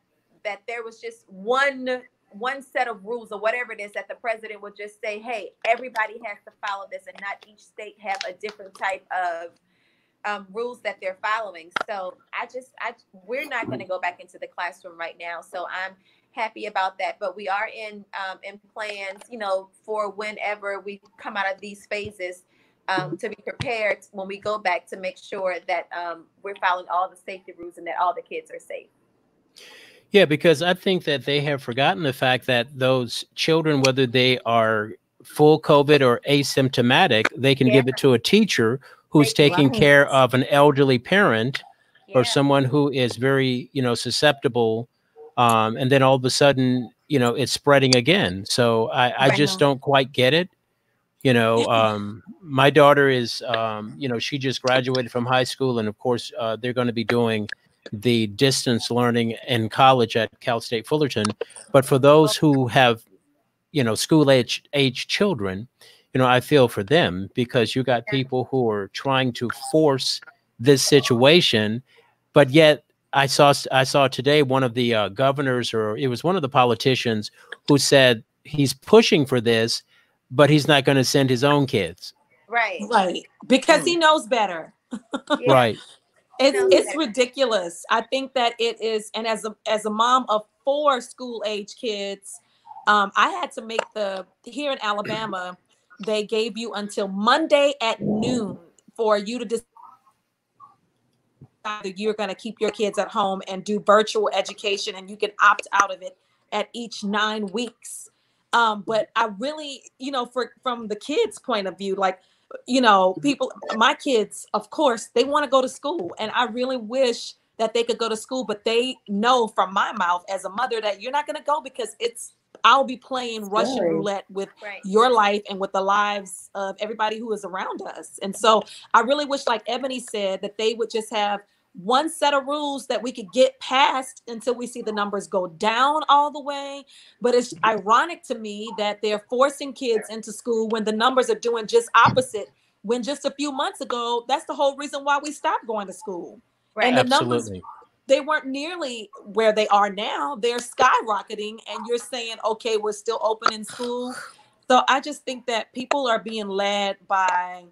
that there was just one one set of rules or whatever it is that the president would just say, hey, everybody has to follow this, and not each state have a different type of um, rules that they're following. So I just, I we're not going to go back into the classroom right now. So I'm happy about that. But we are in um, in plans, you know, for whenever we come out of these phases. Um, to be prepared when we go back to make sure that um, we're following all the safety rules and that all the kids are safe. Yeah, because I think that they have forgotten the fact that those children, whether they are full COVID or asymptomatic, they can Yeah. give it to a teacher who's Right. taking care of an elderly parent or someone who is very, you know, susceptible. Um, and then all of a sudden, you know, it's spreading again. So I, I Right. just don't quite get it. You know, um, my daughter is, um, you know, she just graduated from high school, and of course, uh, they're going to be doing the distance learning in college at Cal State Fullerton. But for those who have, you know, school age age children, you know, I feel for them because you got people who are trying to force this situation, but yet I saw I saw today one of the uh, governors or it was one of the politicians who said he's pushing for this, but he's not going to send his own kids. Right. Right. Because he knows better. Yeah. Right. It's it's okay. ridiculous. I think that it is, and as a as a mom of four school age kids, um, I had to make the here in Alabama, they gave you until Monday at noon for you to decide that you're going to keep your kids at home and do virtual education, and you can opt out of it at each nine weeks. Um, but I really, you know, for from the kids' point of view, like you know, people, my kids, of course, they want to go to school. And I really wish that they could go to school, but they know from my mouth as a mother that you're not going to go because it's, I'll be playing Russian Scary. roulette with Right. your life and with the lives of everybody who is around us. And so I really wish, like Ebony said, that they would just have one set of rules that we could get past until we see the numbers go down all the way. But it's ironic to me that they're forcing kids into school when the numbers are doing just opposite. When just a few months ago, that's the whole reason why we stopped going to school. Right. And the numbers Absolutely. they weren't nearly where they are now. They're skyrocketing, and you're saying, okay, we're still open in school. So I just think that people are being led by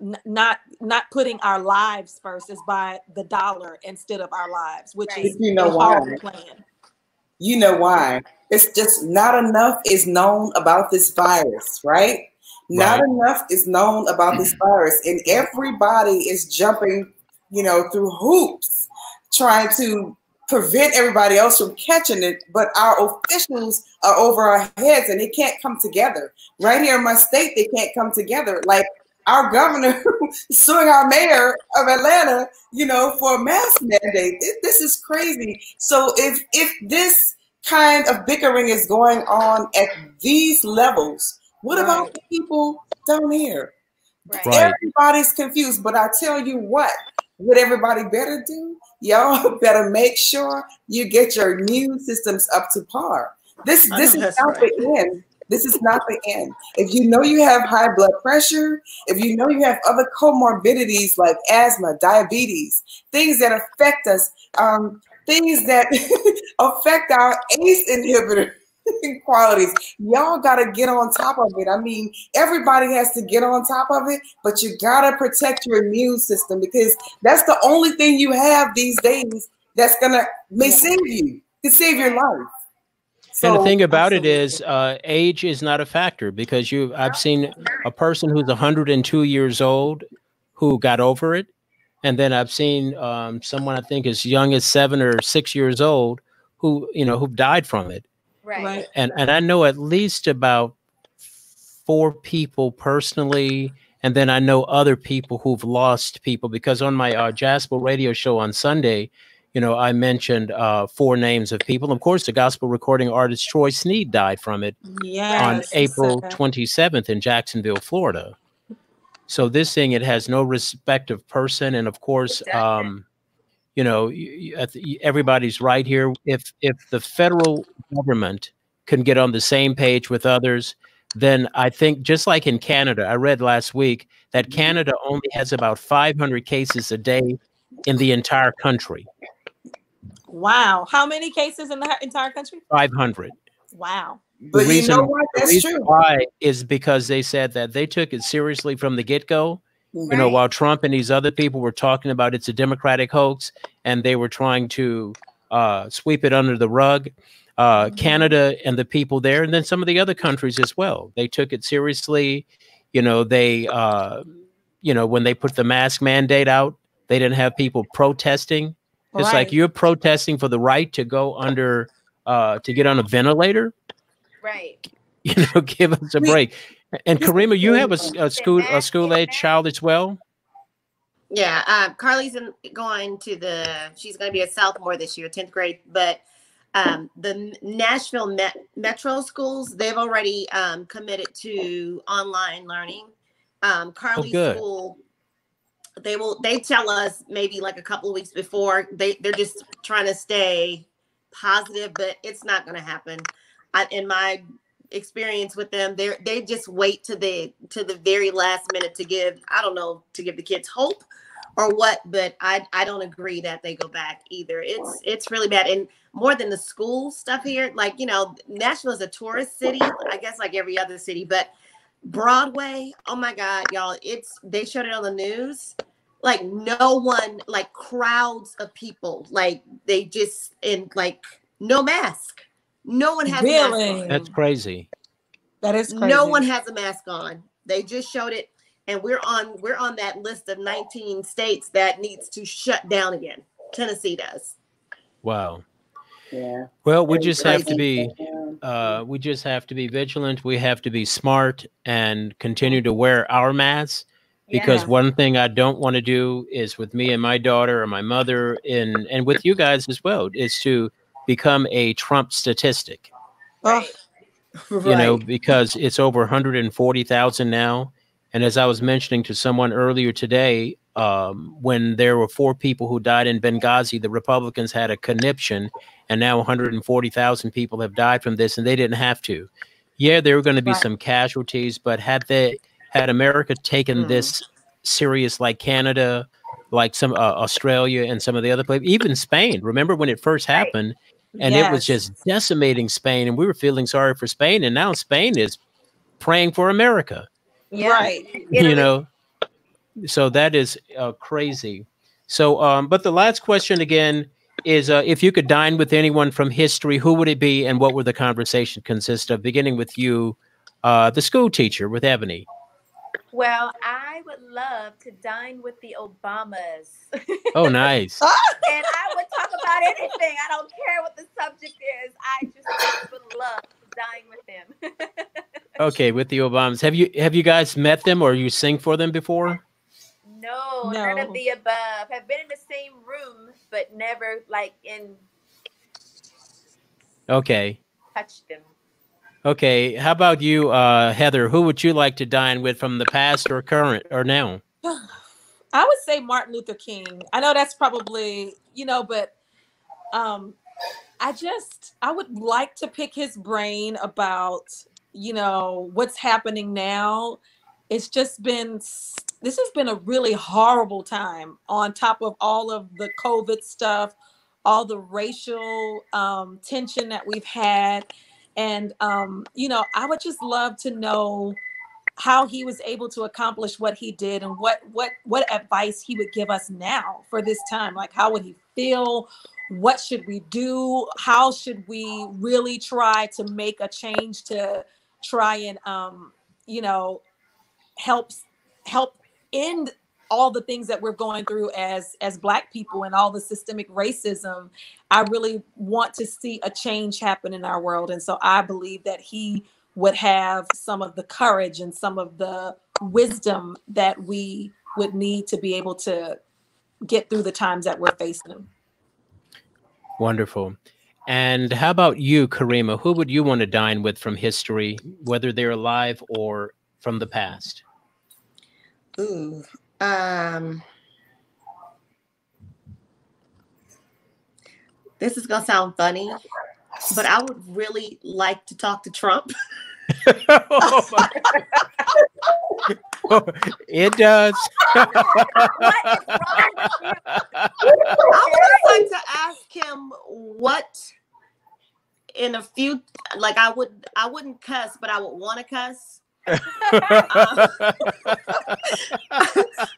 n- not not putting our lives first, is by the dollar instead of our lives, which Right. is You know a why? plan. You know why? It's just not enough is known about this virus, right? Not Right. enough is known about this [CLEARS THROAT] virus, and everybody is jumping, you know, through hoops trying to prevent everybody else from catching it. But our officials are over our heads and they can't come together. Right here in my state, they can't come together. Like our governor [LAUGHS] suing our mayor of Atlanta, you know, for a mask mandate. This, this is crazy. So if if this kind of bickering is going on at these levels, what about the people down here? Right. Right. Everybody's confused, but I tell you what, what everybody better do, y'all [LAUGHS] better make sure you get your immune systems up to par. This this is that's not the end. This is not the end. If you know you have high blood pressure, if you know you have other comorbidities like asthma, diabetes, things that affect us, um, things that [LAUGHS] affect our ACE inhibitor [LAUGHS] qualities. Y'all got to get on top of it. I mean, everybody has to get on top of it, but you got to protect your immune system because that's the only thing you have these days that's going to may save you, to save your life. And the thing about it absolutely. is, uh, age is not a factor because you. I've seen a person who's 102 years old who got over it, and then I've seen um, someone I think as young as seven or six years old who you know who died from it. Right. Right. and and I know at least about four people personally, and then I know other people who've lost people because on my uh, Jasper radio show on Sunday, you know, I mentioned uh, four names of people. Of course, the gospel recording artist Troy Sneed died from it Yes. on April that. 27th in Jacksonville, Florida. So this thing, it has no respect of person, and of course, um, you know, y- y- I th- everybody's right here. If if the federal government can get on the same page with others, then I think just like in Canada, I read last week that Canada only has about 500 cases a day in the entire country. Wow. How many cases in the entire country? 500. Wow. but you know what? the That's reason true. why is because they said that they took it seriously from the get-go. You know, while Trump and these other people were talking about it's a Democratic hoax, and they were trying to uh, sweep it under the rug. Uh, Canada and the people there, and then some of the other countries as well. They took it seriously. You know, they, uh, you know, when they put the mask mandate out, they didn't have people protesting. It's like you're protesting for the right to go under, uh, to get on a ventilator Right. [LAUGHS] you know, give us a break. And Karima, you have a, a school a school age child as well. Yeah, uh, Carly's in, going to the. She's going to be a sophomore this year, tenth grade. But um, the Nashville Met, Metro schools, they've already um, committed to online learning. Um, Carly's good. school, they will. They tell us maybe like a couple of weeks before. They they're just trying to stay positive, but it's not going to happen. I, in my experience with them, they they just wait to the to the very last minute to give. I don't know to give the kids hope or what, but I I don't agree that they go back either. It's it's really bad, and more than the school stuff here. Like you know, Nashville is a tourist city, I guess, like every other city, but Broadway, oh my God, y'all! It's they showed it on the news. Like no one, like crowds of people, like they just in like no mask. No one has a mask Really? on. That's crazy. That is crazy. No one has a mask on. They just showed it, and we're on we're on that list of 19 states that needs to shut down again. Tennessee does. Wow. Yeah. Well, we just have to be uh, we just have to be vigilant. We have to be smart and continue to wear our masks. Because Yeah. one thing I don't want to do is with me and my daughter or my mother, and and with you guys as well, is to become a Trump statistic. Oh, [LAUGHS] you know, because it's over 140,000 now. And as I was mentioning to someone earlier today, um, when there were four people who died in Benghazi, the Republicans had a conniption, and now 140,000 people have died from this, and they didn't have to. Yeah, there were going to be Right. some casualties, but had they had America taken Mm. this serious, like Canada, like some uh, Australia, and some of the other places, even Spain. Remember when it first happened? and it was just decimating Spain, and we were feeling sorry for Spain, and now Spain is praying for America. Yeah. right. You Italy. know, so that is uh, crazy. So, um, but the last question again is: uh, if you could dine with anyone from history, who would it be, and what would the conversation consist of? Beginning with you, uh, the school teacher with Ebony. Well, I would love to dine with the Obamas. Oh, nice. [LAUGHS] [LAUGHS] and I would talk about anything. I don't care what the subject is. I just would love to dine with them. [LAUGHS] Okay, with the Obamas. Have you have you guys met them or you sing for them before? No, none of the above. Have been in the same room, but never like in Okay. touched them. Okay, how about you, uh, Heather? Who would you like to dine with from the past or current or now? [SIGHS] I would say Martin Luther King. I know that's probably, you know, but um I just I would like to pick his brain about, you know, what's happening now. It's just been this has been a really horrible time on top of all of the COVID stuff, all the racial um tension that we've had And um, you know, I would just love to know how he was able to accomplish what he did and what what what advice he would give us now for this time. Like how would he feel? What should we do? How should we really try to make a change to try and um, you know, help help end all the things that we're going through as as black people and all the systemic racism i really want to see a change happen in our world and so i believe that he would have some of the courage and some of the wisdom that we would need to be able to get through the times that we're facing Wonderful. And how about you, Karima? Who would you want to dine with from history, whether they're alive or from the past? Ooh. Um this is gonna sound funny, but I would really like to talk to Trump. Oh [LAUGHS] [LAUGHS] it does. I would like to ask him what in a few like I would I wouldn't cuss, but I would want to cuss. [LAUGHS]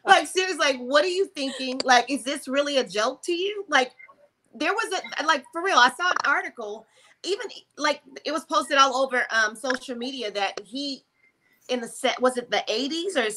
like seriously, like what are you thinking? Like, is this really a joke to you? Like, there was a like for real. I saw an article, even like it was posted all over um social media that he in the set was it the 80s or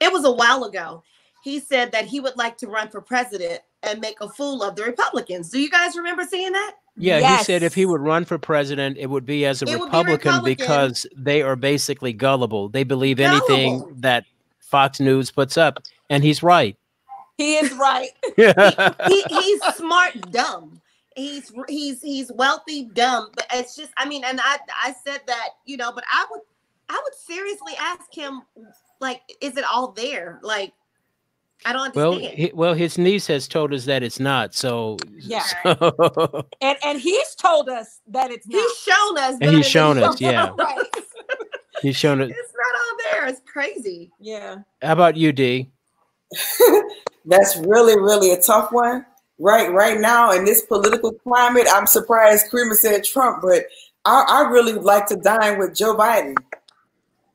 it was a while ago. He said that he would like to run for president and make a fool of the Republicans. Do you guys remember seeing that? Yeah, he said if he would run for president, it would be as a would be Republican, Republican. because they are basically gullible. They believe anything that Fox News puts up, and he's right. he is right [LAUGHS] he, he's smart dumb he's he's he's wealthy dumb but it's just i mean and i i said that you know but i would i would seriously ask him like is it all there like i don't well, he, well, his niece has told us that it's not. So, Yeah. [LAUGHS] so- [LAUGHS] and and he's told us that it's not he's shown us And he's shown us, yeah. right he's shown it. it's not all there it's crazy yeah How about you, Dee? [LAUGHS] That's really, really a tough one. Right, right now in this political climate, I'm surprised Karima said Trump, but I, I really would like to dine with Joe Biden.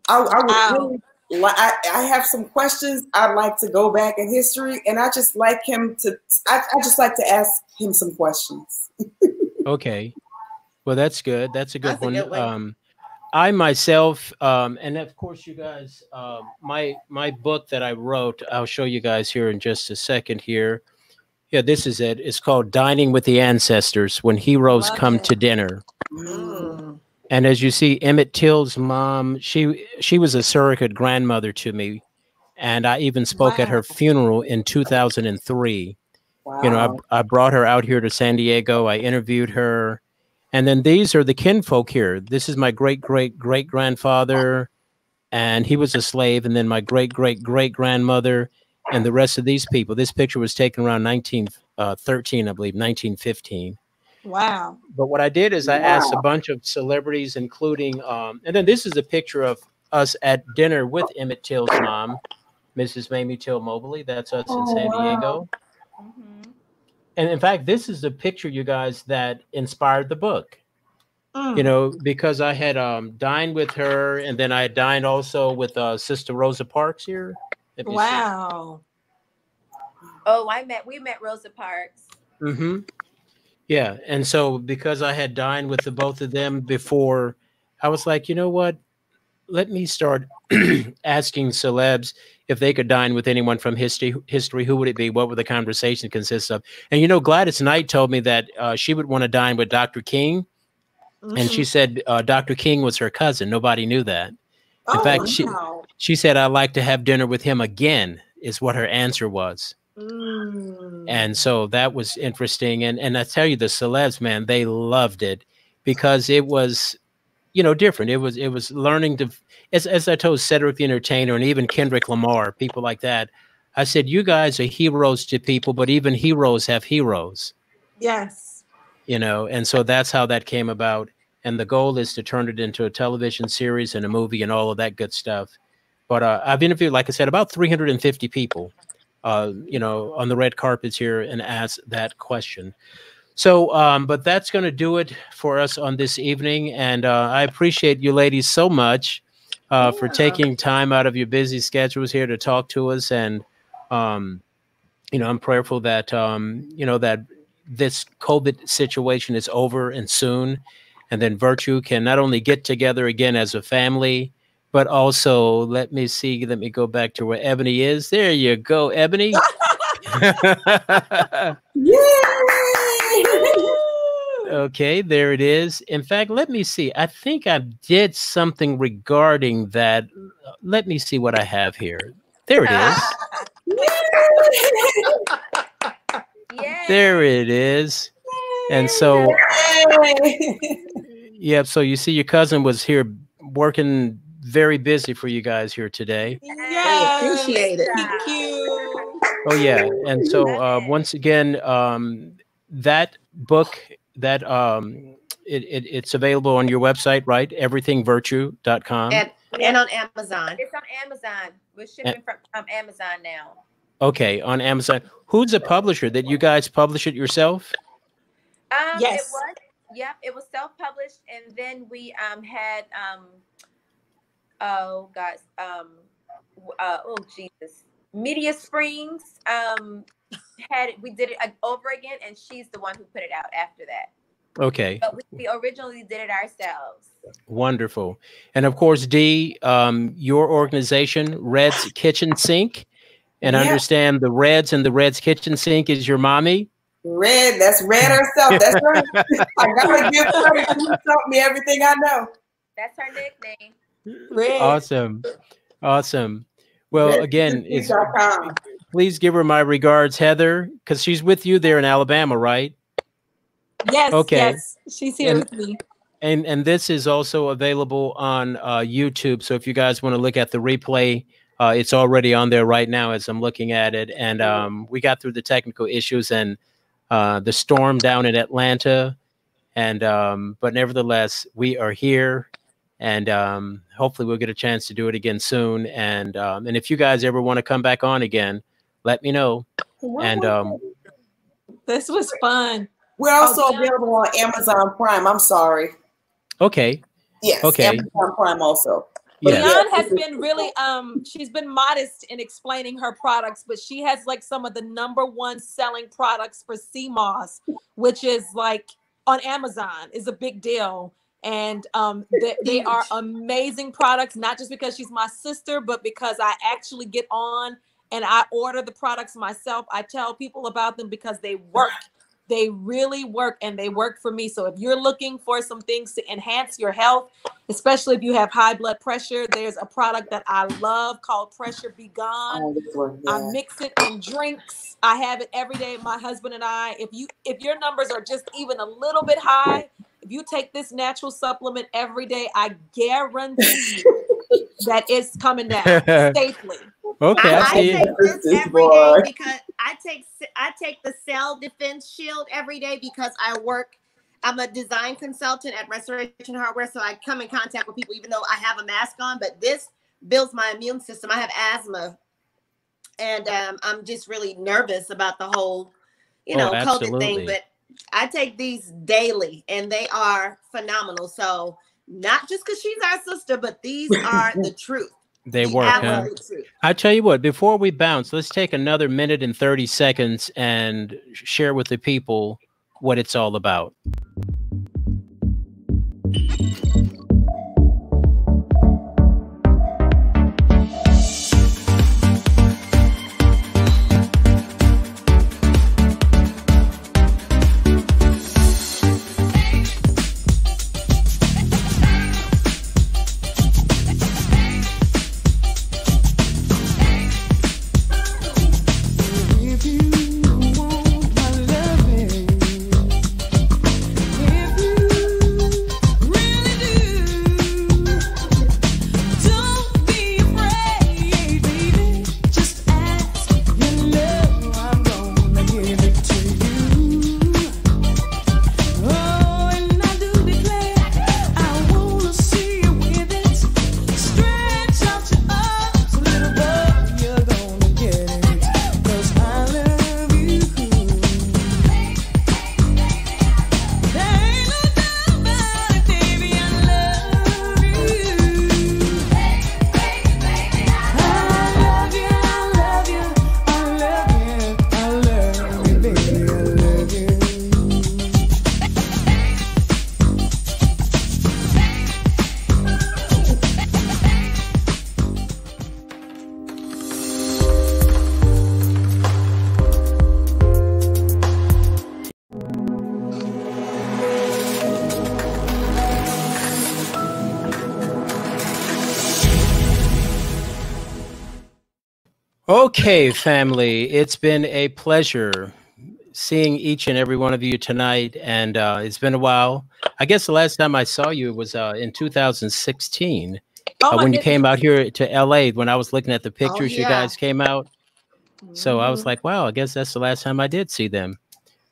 I, I would Wow. really like. I, I have some questions. I'd like to go back in history, and I just like him to. I, I just like to ask him some questions. [LAUGHS] Okay. Well, that's good. That's a good That's a one. good. Um, I myself, um, and of course, you guys, um, my my book that I wrote, I'll show you guys here in just a second. Here, yeah, this is it. It's called "Dining with the Ancestors: When Heroes Love Come it. to Dinner." Mm. And as you see, Emmett Till's mom, she she was a surrogate grandmother to me, and I even spoke at her funeral in 2003 Wow. you know I, I brought her out here to san diego. I interviewed her. And then these are the kinfolk here. This is my great great great grandfather and he was a slave and then my great great great grandmother and the rest of these people. This picture was taken around 1913 uh, i believe 1915 wow but what i did is i asked a bunch of celebrities including um, and then this is a picture of us at dinner with emmett till's mom mrs mamie till mobley that's us in Oh, san wow. diego and in fact, this is the picture, you guys, that inspired the book. Mm. You know, because I had um, dined with her, and then I had dined also with uh, Sister Rosa Parks here. Let me see. wow Oh, I met we met Rosa Parks. Mm-hmm. Yeah, and so because I had dined with the both of them before, I was like, you know what? Let me start [CLEARS THROAT] asking celebs if they could dine with anyone from history. History, who would it be? What would the conversation consist of? And you know, Gladys Knight told me that uh, she would want to dine with Dr. King, and she said uh, Dr. King was her cousin. Nobody knew that. oh, fact, she- She said, "I'd like to have dinner with him again." Is what her answer was. Mm. and so that was interesting and and i tell you the celebs man they loved it because it was you know different. It was it was learning to as, as i told cedric the entertainer and even kendrick lamar people like that i said you guys are heroes to people but even heroes have heroes. Yes. You know and so that's how that came about and the goal is to turn it into a television series and a movie and all of that good stuff. But uh, i've interviewed like i said about 350 people uh, you know on the red carpets here and ask that question So, um, but that's going to do it for us on this evening. And uh, I appreciate you ladies so much uh, for taking time out of your busy schedules here to talk to us. And, um, you know, I'm prayerful that, um, you know, that this COVID situation is over and soon. And then Virtue can not only get together again as a family, but also let me see, let me go back to where Ebony is. There you go, Ebony. [LAUGHS] Okay, there it is. In fact, let me see. I think I did something regarding that. Let me see what I have here. There it is. [LAUGHS] Yeah. There it is. And so, yep. So you see, your cousin was here working very busy for you guys here today. Yes. appreciate it. Thank you. Oh yeah. And so [LAUGHS] uh, once again, um, that book that um, it, it, it's available on your website, right? Everythingvirtue.com. And and on Amazon. It's on Amazon. We're shipping from um, Amazon now. Okay, on Amazon. Who's the publisher? Did you guys publish it yourself? Um, Yes. It was. Yep. It was self-published, and then we um had um. Oh God, Um. Uh, oh Jesus. Media Springs um had it. We did it uh, over again, and she's the one who put it out after that. Okay, But we, we originally did it ourselves. wonderful. And of course, Dee, um, your organization, Red's Kitchen Sink, and Yeah. understand the Reds and the Reds Kitchen Sink is your mommy. Red, that's Red herself. That's right. [LAUGHS] I gotta give credit. She taught me everything I know. That's her nickname. Red. Awesome, awesome. Well, again, please give her my regards, Heather, because she's with you there in Alabama, right? Yes. Okay. Yes. She's here And- with me. And and this is also available on uh, YouTube. So if you guys want to look at the replay, uh, it's already on there right now as I'm looking at it. And um, we got through the technical issues and uh, the storm down in Atlanta, and um, but nevertheless, we are here, and um, hopefully we'll get a chance to do it again soon. And um, and if you guys ever want to come back on again, let me know. And um, This was fun. We're also Oh, yeah. available on Amazon Prime. I'm sorry. okay, Yes. Okay. Amazon Prime also. Yeah. Leon has been really um she's been modest in explaining her products, but she has like some of the number one selling products for CMOS, which is like on Amazon is a big deal. And um they, they are amazing products, not just because she's my sister, but because I actually get on and I order the products myself. I tell people about them because they work. They really work and they work for me. So if you're looking for some things to enhance your health, especially if you have high blood pressure, there's a product that I love called Pressure Be Gone. Oh, I mix it in drinks. I have it every day. My husband and I. If you if your numbers are just even a little bit high, if you take this natural supplement every day, I guarantee you [LAUGHS] that it's coming down [LAUGHS] safely. Okay, I, I I take this This every day because I take s- I take the Cell Defense Shield every day because I work. I'm a design consultant at Restoration Hardware, so I come in contact with people even though I have a mask on. But this builds my immune system. I have asthma, and um, I'm just really nervous about the whole, you Oh, know, COVID thing. But I take these daily, and they are phenomenal. So not just because she's our sister, but these are the [LAUGHS] truth. They the work, huh? truth. I tell you what, before we bounce, let's take another minute and 30 seconds and share with the people what it's all about. Okay, family, it's been a pleasure seeing each and every one of you tonight, and uh, it's been a while. I guess the last time I saw you was uh, in 2016 Oh uh, when you came out here to LA. When I was looking at the pictures, you yeah. guys came out. So I was Mm-hmm. like, wow, I guess that's the last time I did see them.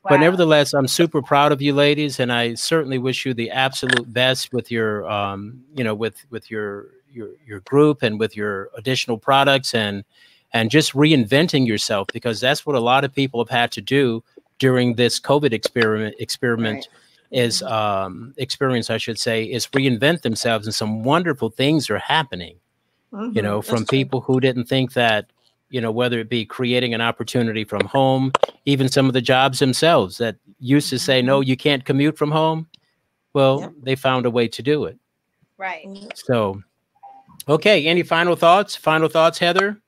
But nevertheless, I'm super proud of you ladies, and I certainly wish you the absolute best with your, um, you know, with with your your your group and with your additional products and and just reinventing yourself because that's what a lot of people have had to do during this COVID experiment experiment is um, experience, I should say, is reinvent themselves, and some wonderful things are happening you Mhm, know, that's from true. people who didn't think that, you know, whether it be creating an opportunity from home, even some of the jobs themselves that used to say, no, you can't commute from home. Well, Yep. they found a way to do it. right. So, okay. Any final thoughts? Final thoughts, Heather?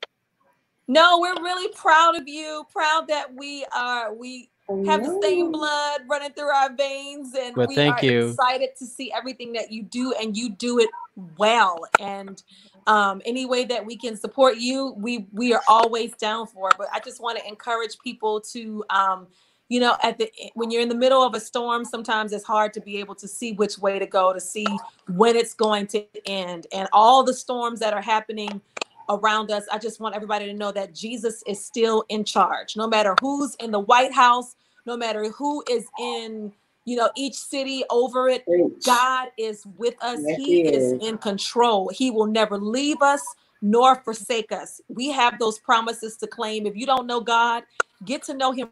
No, we're really proud of you. Proud that we are we have the same blood running through our veins, and Well, we thank are you. excited to see everything that you do, and you do it well. And um, any way that we can support you, we we are always down for it. But I just want to encourage people to. Um, you know, at the when you're in the middle of a storm, sometimes it's hard to be able to see which way to go, to see when it's going to end, and all the storms that are happening around us. I just want everybody to know that Jesus is still in charge. No matter who's in the White House, no matter who is in, you know, each city over it, God is with us. Yes, he is is. in control. He will never leave us nor forsake us. We have those promises to claim. If you don't know God, get to know him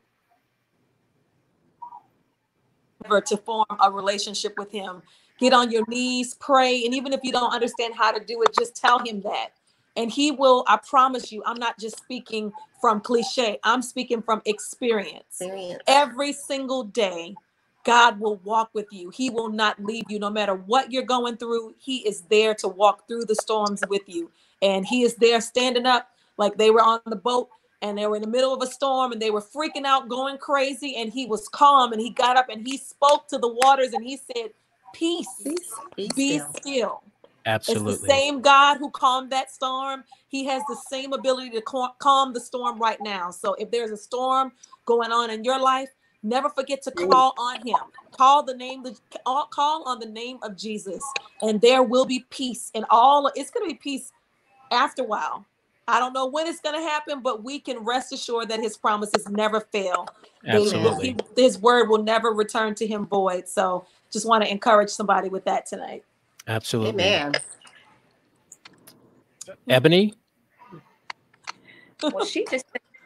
to form a relationship with him. Get on your knees, pray, and even if you don't understand how to do it, just tell him that. And he will, I promise you, I'm not just speaking from cliche, I'm speaking from experience. Experience. Every single day, God will walk with you. He will not leave you no matter what you're going through. He is there to walk through the storms with you. And he is there standing up like they were on the boat and they were in the middle of a storm and they were freaking out, going crazy. And he was calm and he got up and he spoke to the waters and he said, Peace, Be be still. still. It's the same God who calmed that storm. He has the same ability to calm the storm right now. So if there's a storm going on in your life, never forget to call on him. Call the name the call on the name of Jesus and there will be peace and all it's going to be peace after a while. I don't know when it's going to happen, but we can rest assured that his promises never fail. Absolutely. he- his word will never return to him void. So just want to encourage somebody with that tonight. Absolutely. Amen. Ebony? Well, she just.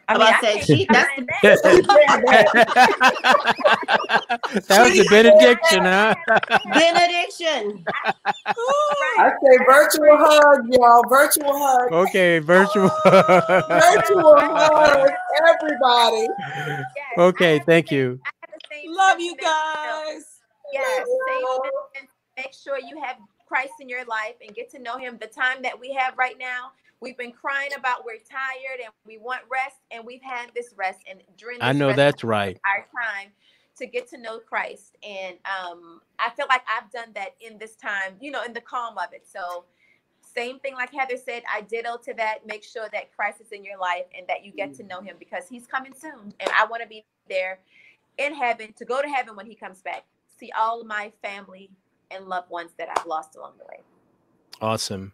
I I mean, about I to say, she- keep that's saying [LAUGHS] that was a benediction, huh? Benediction. I say virtual hug, y'all. Virtual hug. okay, virtual. Oh. [LAUGHS] Virtual hug, everybody. Yes, okay, thank same- you. I have the same Love you guys. Yes, same make sure you have Christ in your life and get to know Him. The time that we have right now, we've been crying about we're tired and we want rest, and we've had this rest. And during this I know that's right. our time to get to know Christ. And um, I feel like I've done that in this time, you know, in the calm of it. So, same thing like Heather said, I ditto to that. Make sure that Christ is in your life and that you get to know him because he's coming soon. And I want to be there in heaven to go to heaven when he comes back. See all of my family and loved ones that I've lost along the way. Awesome.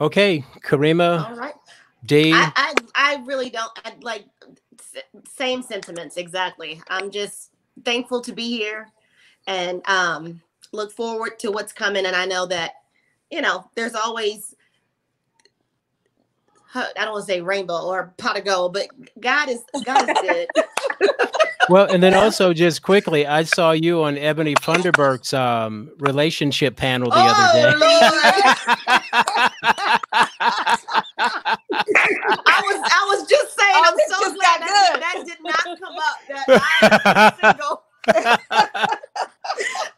Okay, Karima, All right. D. I, I I really don't I, like same sentiments exactly. I'm just thankful to be here and um look forward to what's coming and I know that you know there's always I don't want to say rainbow or pot of gold, but God is God is good. [LAUGHS] Well, and then also just quickly, I saw you on Ebony Funderburk's um, relationship panel the Oh, other day. I was I was just saying Oh, I'm so glad got that, that did not come up. That I am single. I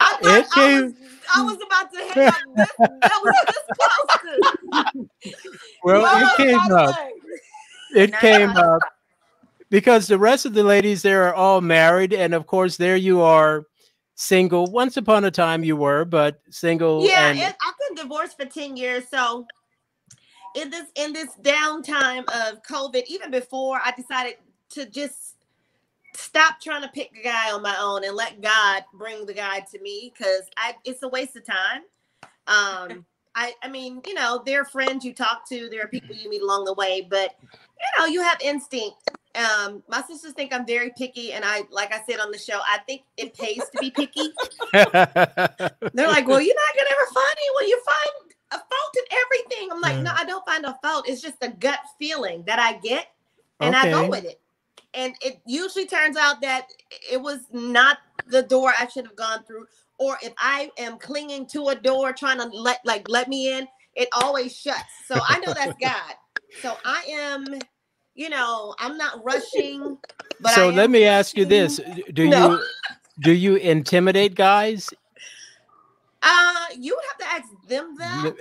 thought It I was, [LAUGHS] came- I was about to hang up this. That was this close to. well, it came up. away. It Nice. came up because the rest of the ladies there are all married, and of course, there you are, single. Once upon a time, you were, but single. Yeah, and it, I've been divorced for ten years, so in this in this downtime of COVID, even before I decided to just stop trying to pick a guy on my own and let God bring the guy to me because I it's a waste of time. Um, I I mean, you know, there are friends you talk to, there are people you meet along the way, but you know, you have instinct. Um, my sisters think I'm very picky, and I, like I said on the show, I think it pays to be picky. [LAUGHS] They're like, "Well, you're not gonna ever find it. Well, you find a fault in everything." I'm like, "No, I don't find a fault. It's just a gut feeling that I get, and I go with it." And it usually turns out that it was not the door I should have gone through, or if I am clinging to a door trying to let like let me in, it always shuts. So I know that's [LAUGHS] God. So I am, you know, I'm not rushing. [LAUGHS] But so let me ask you this: Do No. you do you intimidate guys? Uh, you would have to ask them that.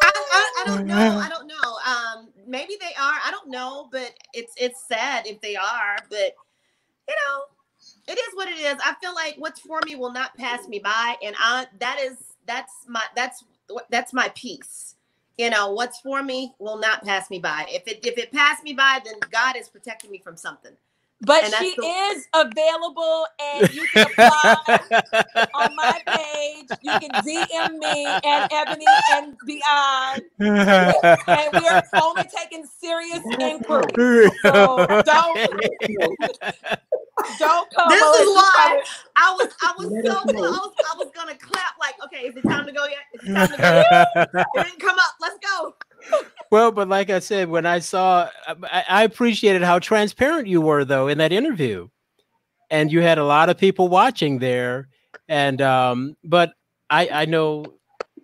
I, I, I don't know. I don't know. Um, maybe they are. I don't know, but it's it's sad if they are. But you know, it is what it is. I feel like what's for me will not pass me by, and I that is that's my that's that's my peace. You know, what's for me will not pass me by. If it if it passed me by, then God is protecting me from something. But And that's she the- is available, and you can apply on my page. You can DM me and Ebony and Beyond, and we're only taking serious [LAUGHS] inquiries. So don't don't come. This is why I was I was so close. I was gonna clap like, okay, is it time to go yet? Is it time to go yet? [LAUGHS] It didn't come up. Let's go. well, but like I said, when I saw, I, I appreciated how transparent you were, though, in that interview, and you had a lot of people watching there. And um, but I, I know,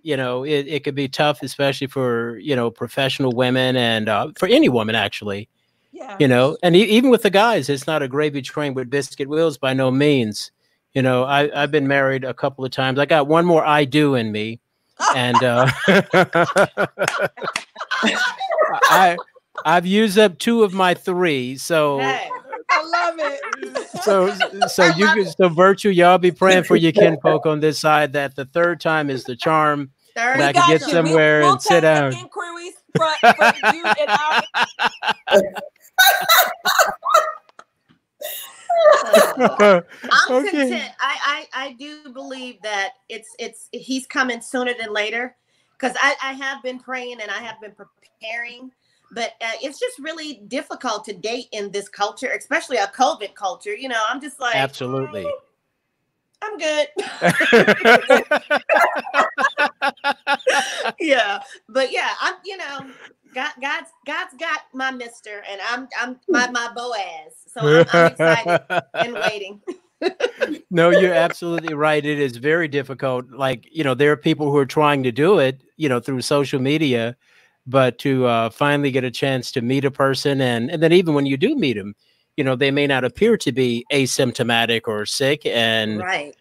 you know, it, it could be tough, especially for you know professional women and uh, for any woman actually. Yeah. you know and e- even with the guys it's not a gravy train with biscuit wheels by no means you know I, i've been married a couple of times i got one more i do in me and uh [LAUGHS] i i've used up two of my three so Hey, I love it. so so you can so virtue y'all be praying for your kinfolk on this side that the third time is the charm third And I can get you. Somewhere we'll and sit down. Inquiries from, from you and our [LAUGHS] I'm Okay. content. I, I I do believe that it's it's he's coming sooner than later because I, I have been praying and I have been preparing, but uh, it's just really difficult to date in this culture, especially a COVID culture. You know, I'm just like absolutely "Mm, I'm good. [LAUGHS] [LAUGHS] yeah, but yeah, I'm you know, God God's God's got my Mister, and I'm I'm my my Boaz, so I'm, I'm excited [LAUGHS] and waiting. [LAUGHS] no, you're absolutely right. It is very difficult. Like, you know, there are people who are trying to do it, you know, through social media, but to uh, finally get a chance to meet a person and and then even when you do meet them, you know, they may not appear to be asymptomatic or sick. And Right,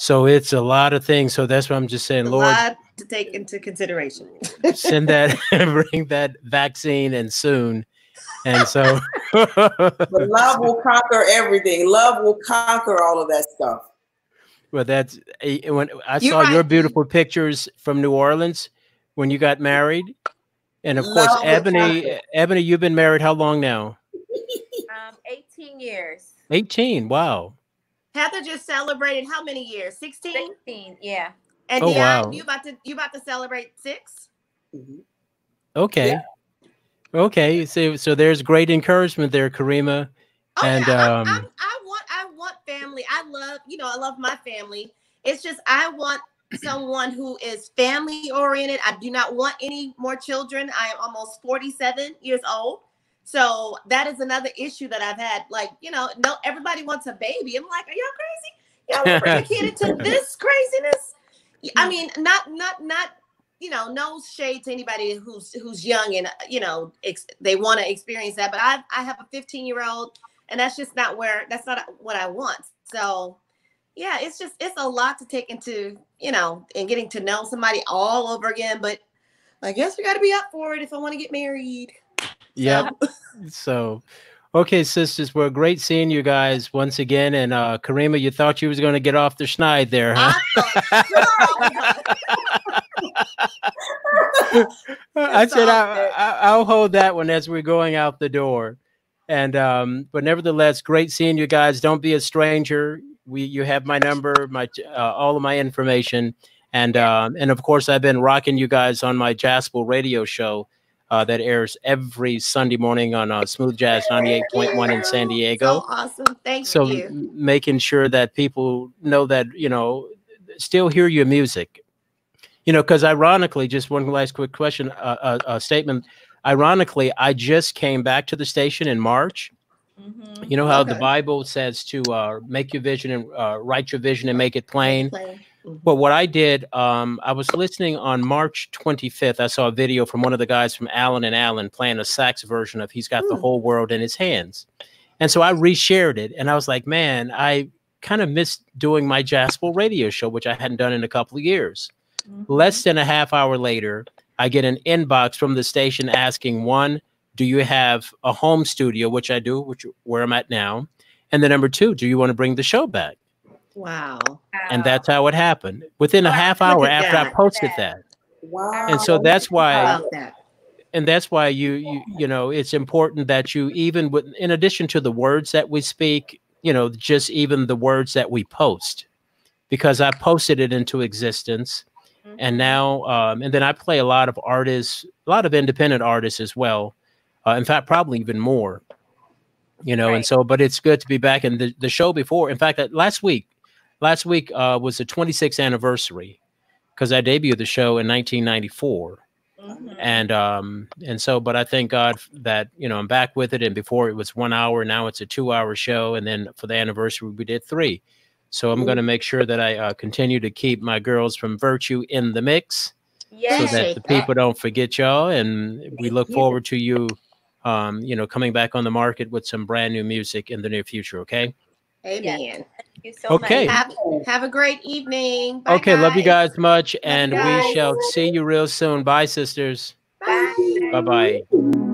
so it's a lot of things. So that's why I'm just saying, a Lord, lot to take into consideration. send that [LAUGHS] [LAUGHS] bring that vaccine and soon. And so But [LAUGHS] love will conquer everything. Love will conquer all of that stuff. Well, that's eh, when I You're saw your beautiful pictures from New Orleans when you got married, and of course, Love will Ebony. conquer. Ebony, you've been married how long now? Um, 18 years. Eighteen. Wow. Heather just celebrated how many years? Sixteen. 16, yeah. And Oh, Dion, wow. you about to you about to celebrate six? Mhm. Okay. Okay. So, so there's great encouragement there, Karima. Oh, And, yeah, I- um, I, I want I want family. I love you know I love my family. It's just I want someone who is family oriented. I do not want any more children. I am almost 47 years old. So that is another issue that I've had. Like, you know, no, everybody wants a baby. I'm like, are y'all crazy? Y'all [LAUGHS] bring a kid into this craziness? I mean, not, not, not, you know, no shade to anybody who's who's young and uh, you know ex- they want to experience that. But I, I have a 15 year old, and that's just not where that's not what I want. So, yeah, it's just it's a lot to take into you know and getting to know somebody all over again. But I guess we got to be up for it if I want to get married. Yep. So, Okay, sisters, well, great seeing you guys once again. And uh, Karima, you thought you was going to get off the schneid there, huh? [LAUGHS] I said I, I, I'll hold that one as we're going out the door. And um, but nevertheless, great seeing you guys. Don't be a stranger. We you have my number, my uh, all of my information, and um, and of course I've been rocking you guys on my Jaspel radio show uh, that airs every Sunday morning on uh, Smooth Jazz ninety eight point one in San Diego. So awesome. Thank so you. m- making sure that people know that you know still hear your music you know because ironically just one last quick question uh, uh, uh, statement ironically i just came back to the station in march Mhm. you know how the bible says to uh, make your vision and uh, write your vision and make it plain Play. Well what i did um, i was listening on march 25th i saw a video from one of the guys from allen and allen playing a sax version of he's got the Hmm. whole world in his hands. And so i reshared it and i was like man i kind of missed doing my jaspel radio show which i hadn't done in a couple of years. Mhm. less than a half hour later i get an inbox from the station asking one do you have a home studio? which i do which where i'm at now. And then number two do you want to bring the show back Wow. and that's how it happened within a half hour at after i posted That. that Wow. and so that's why love that. and that's why you you you know it's important that you even with in addition to the words that we speak you know just even the words that we post because i posted it into existence and now um, and then i play a lot of artists a lot of independent artists as well uh, in fact probably even more you know and so but it's good to be back and the, the show before in fact uh, last week last week uh, was the 26th anniversary because i debuted the show in 1994 Mhm. and um and so but i thank god that you know i'm back with it and before it was one hour now it's a two hour show and then for the anniversary we did three. So i'm going to make sure that i uh, continue to keep my girls from virtue in the mix so that the people don't forget y'all and we look forward to you um you know coming back on the market with some brand new music in the near future okay Amen. Thank you so Okay. much. Have have a great evening. Bye, okay love you guys much and guys. we shall see you real soon bye sisters Bye. bye bye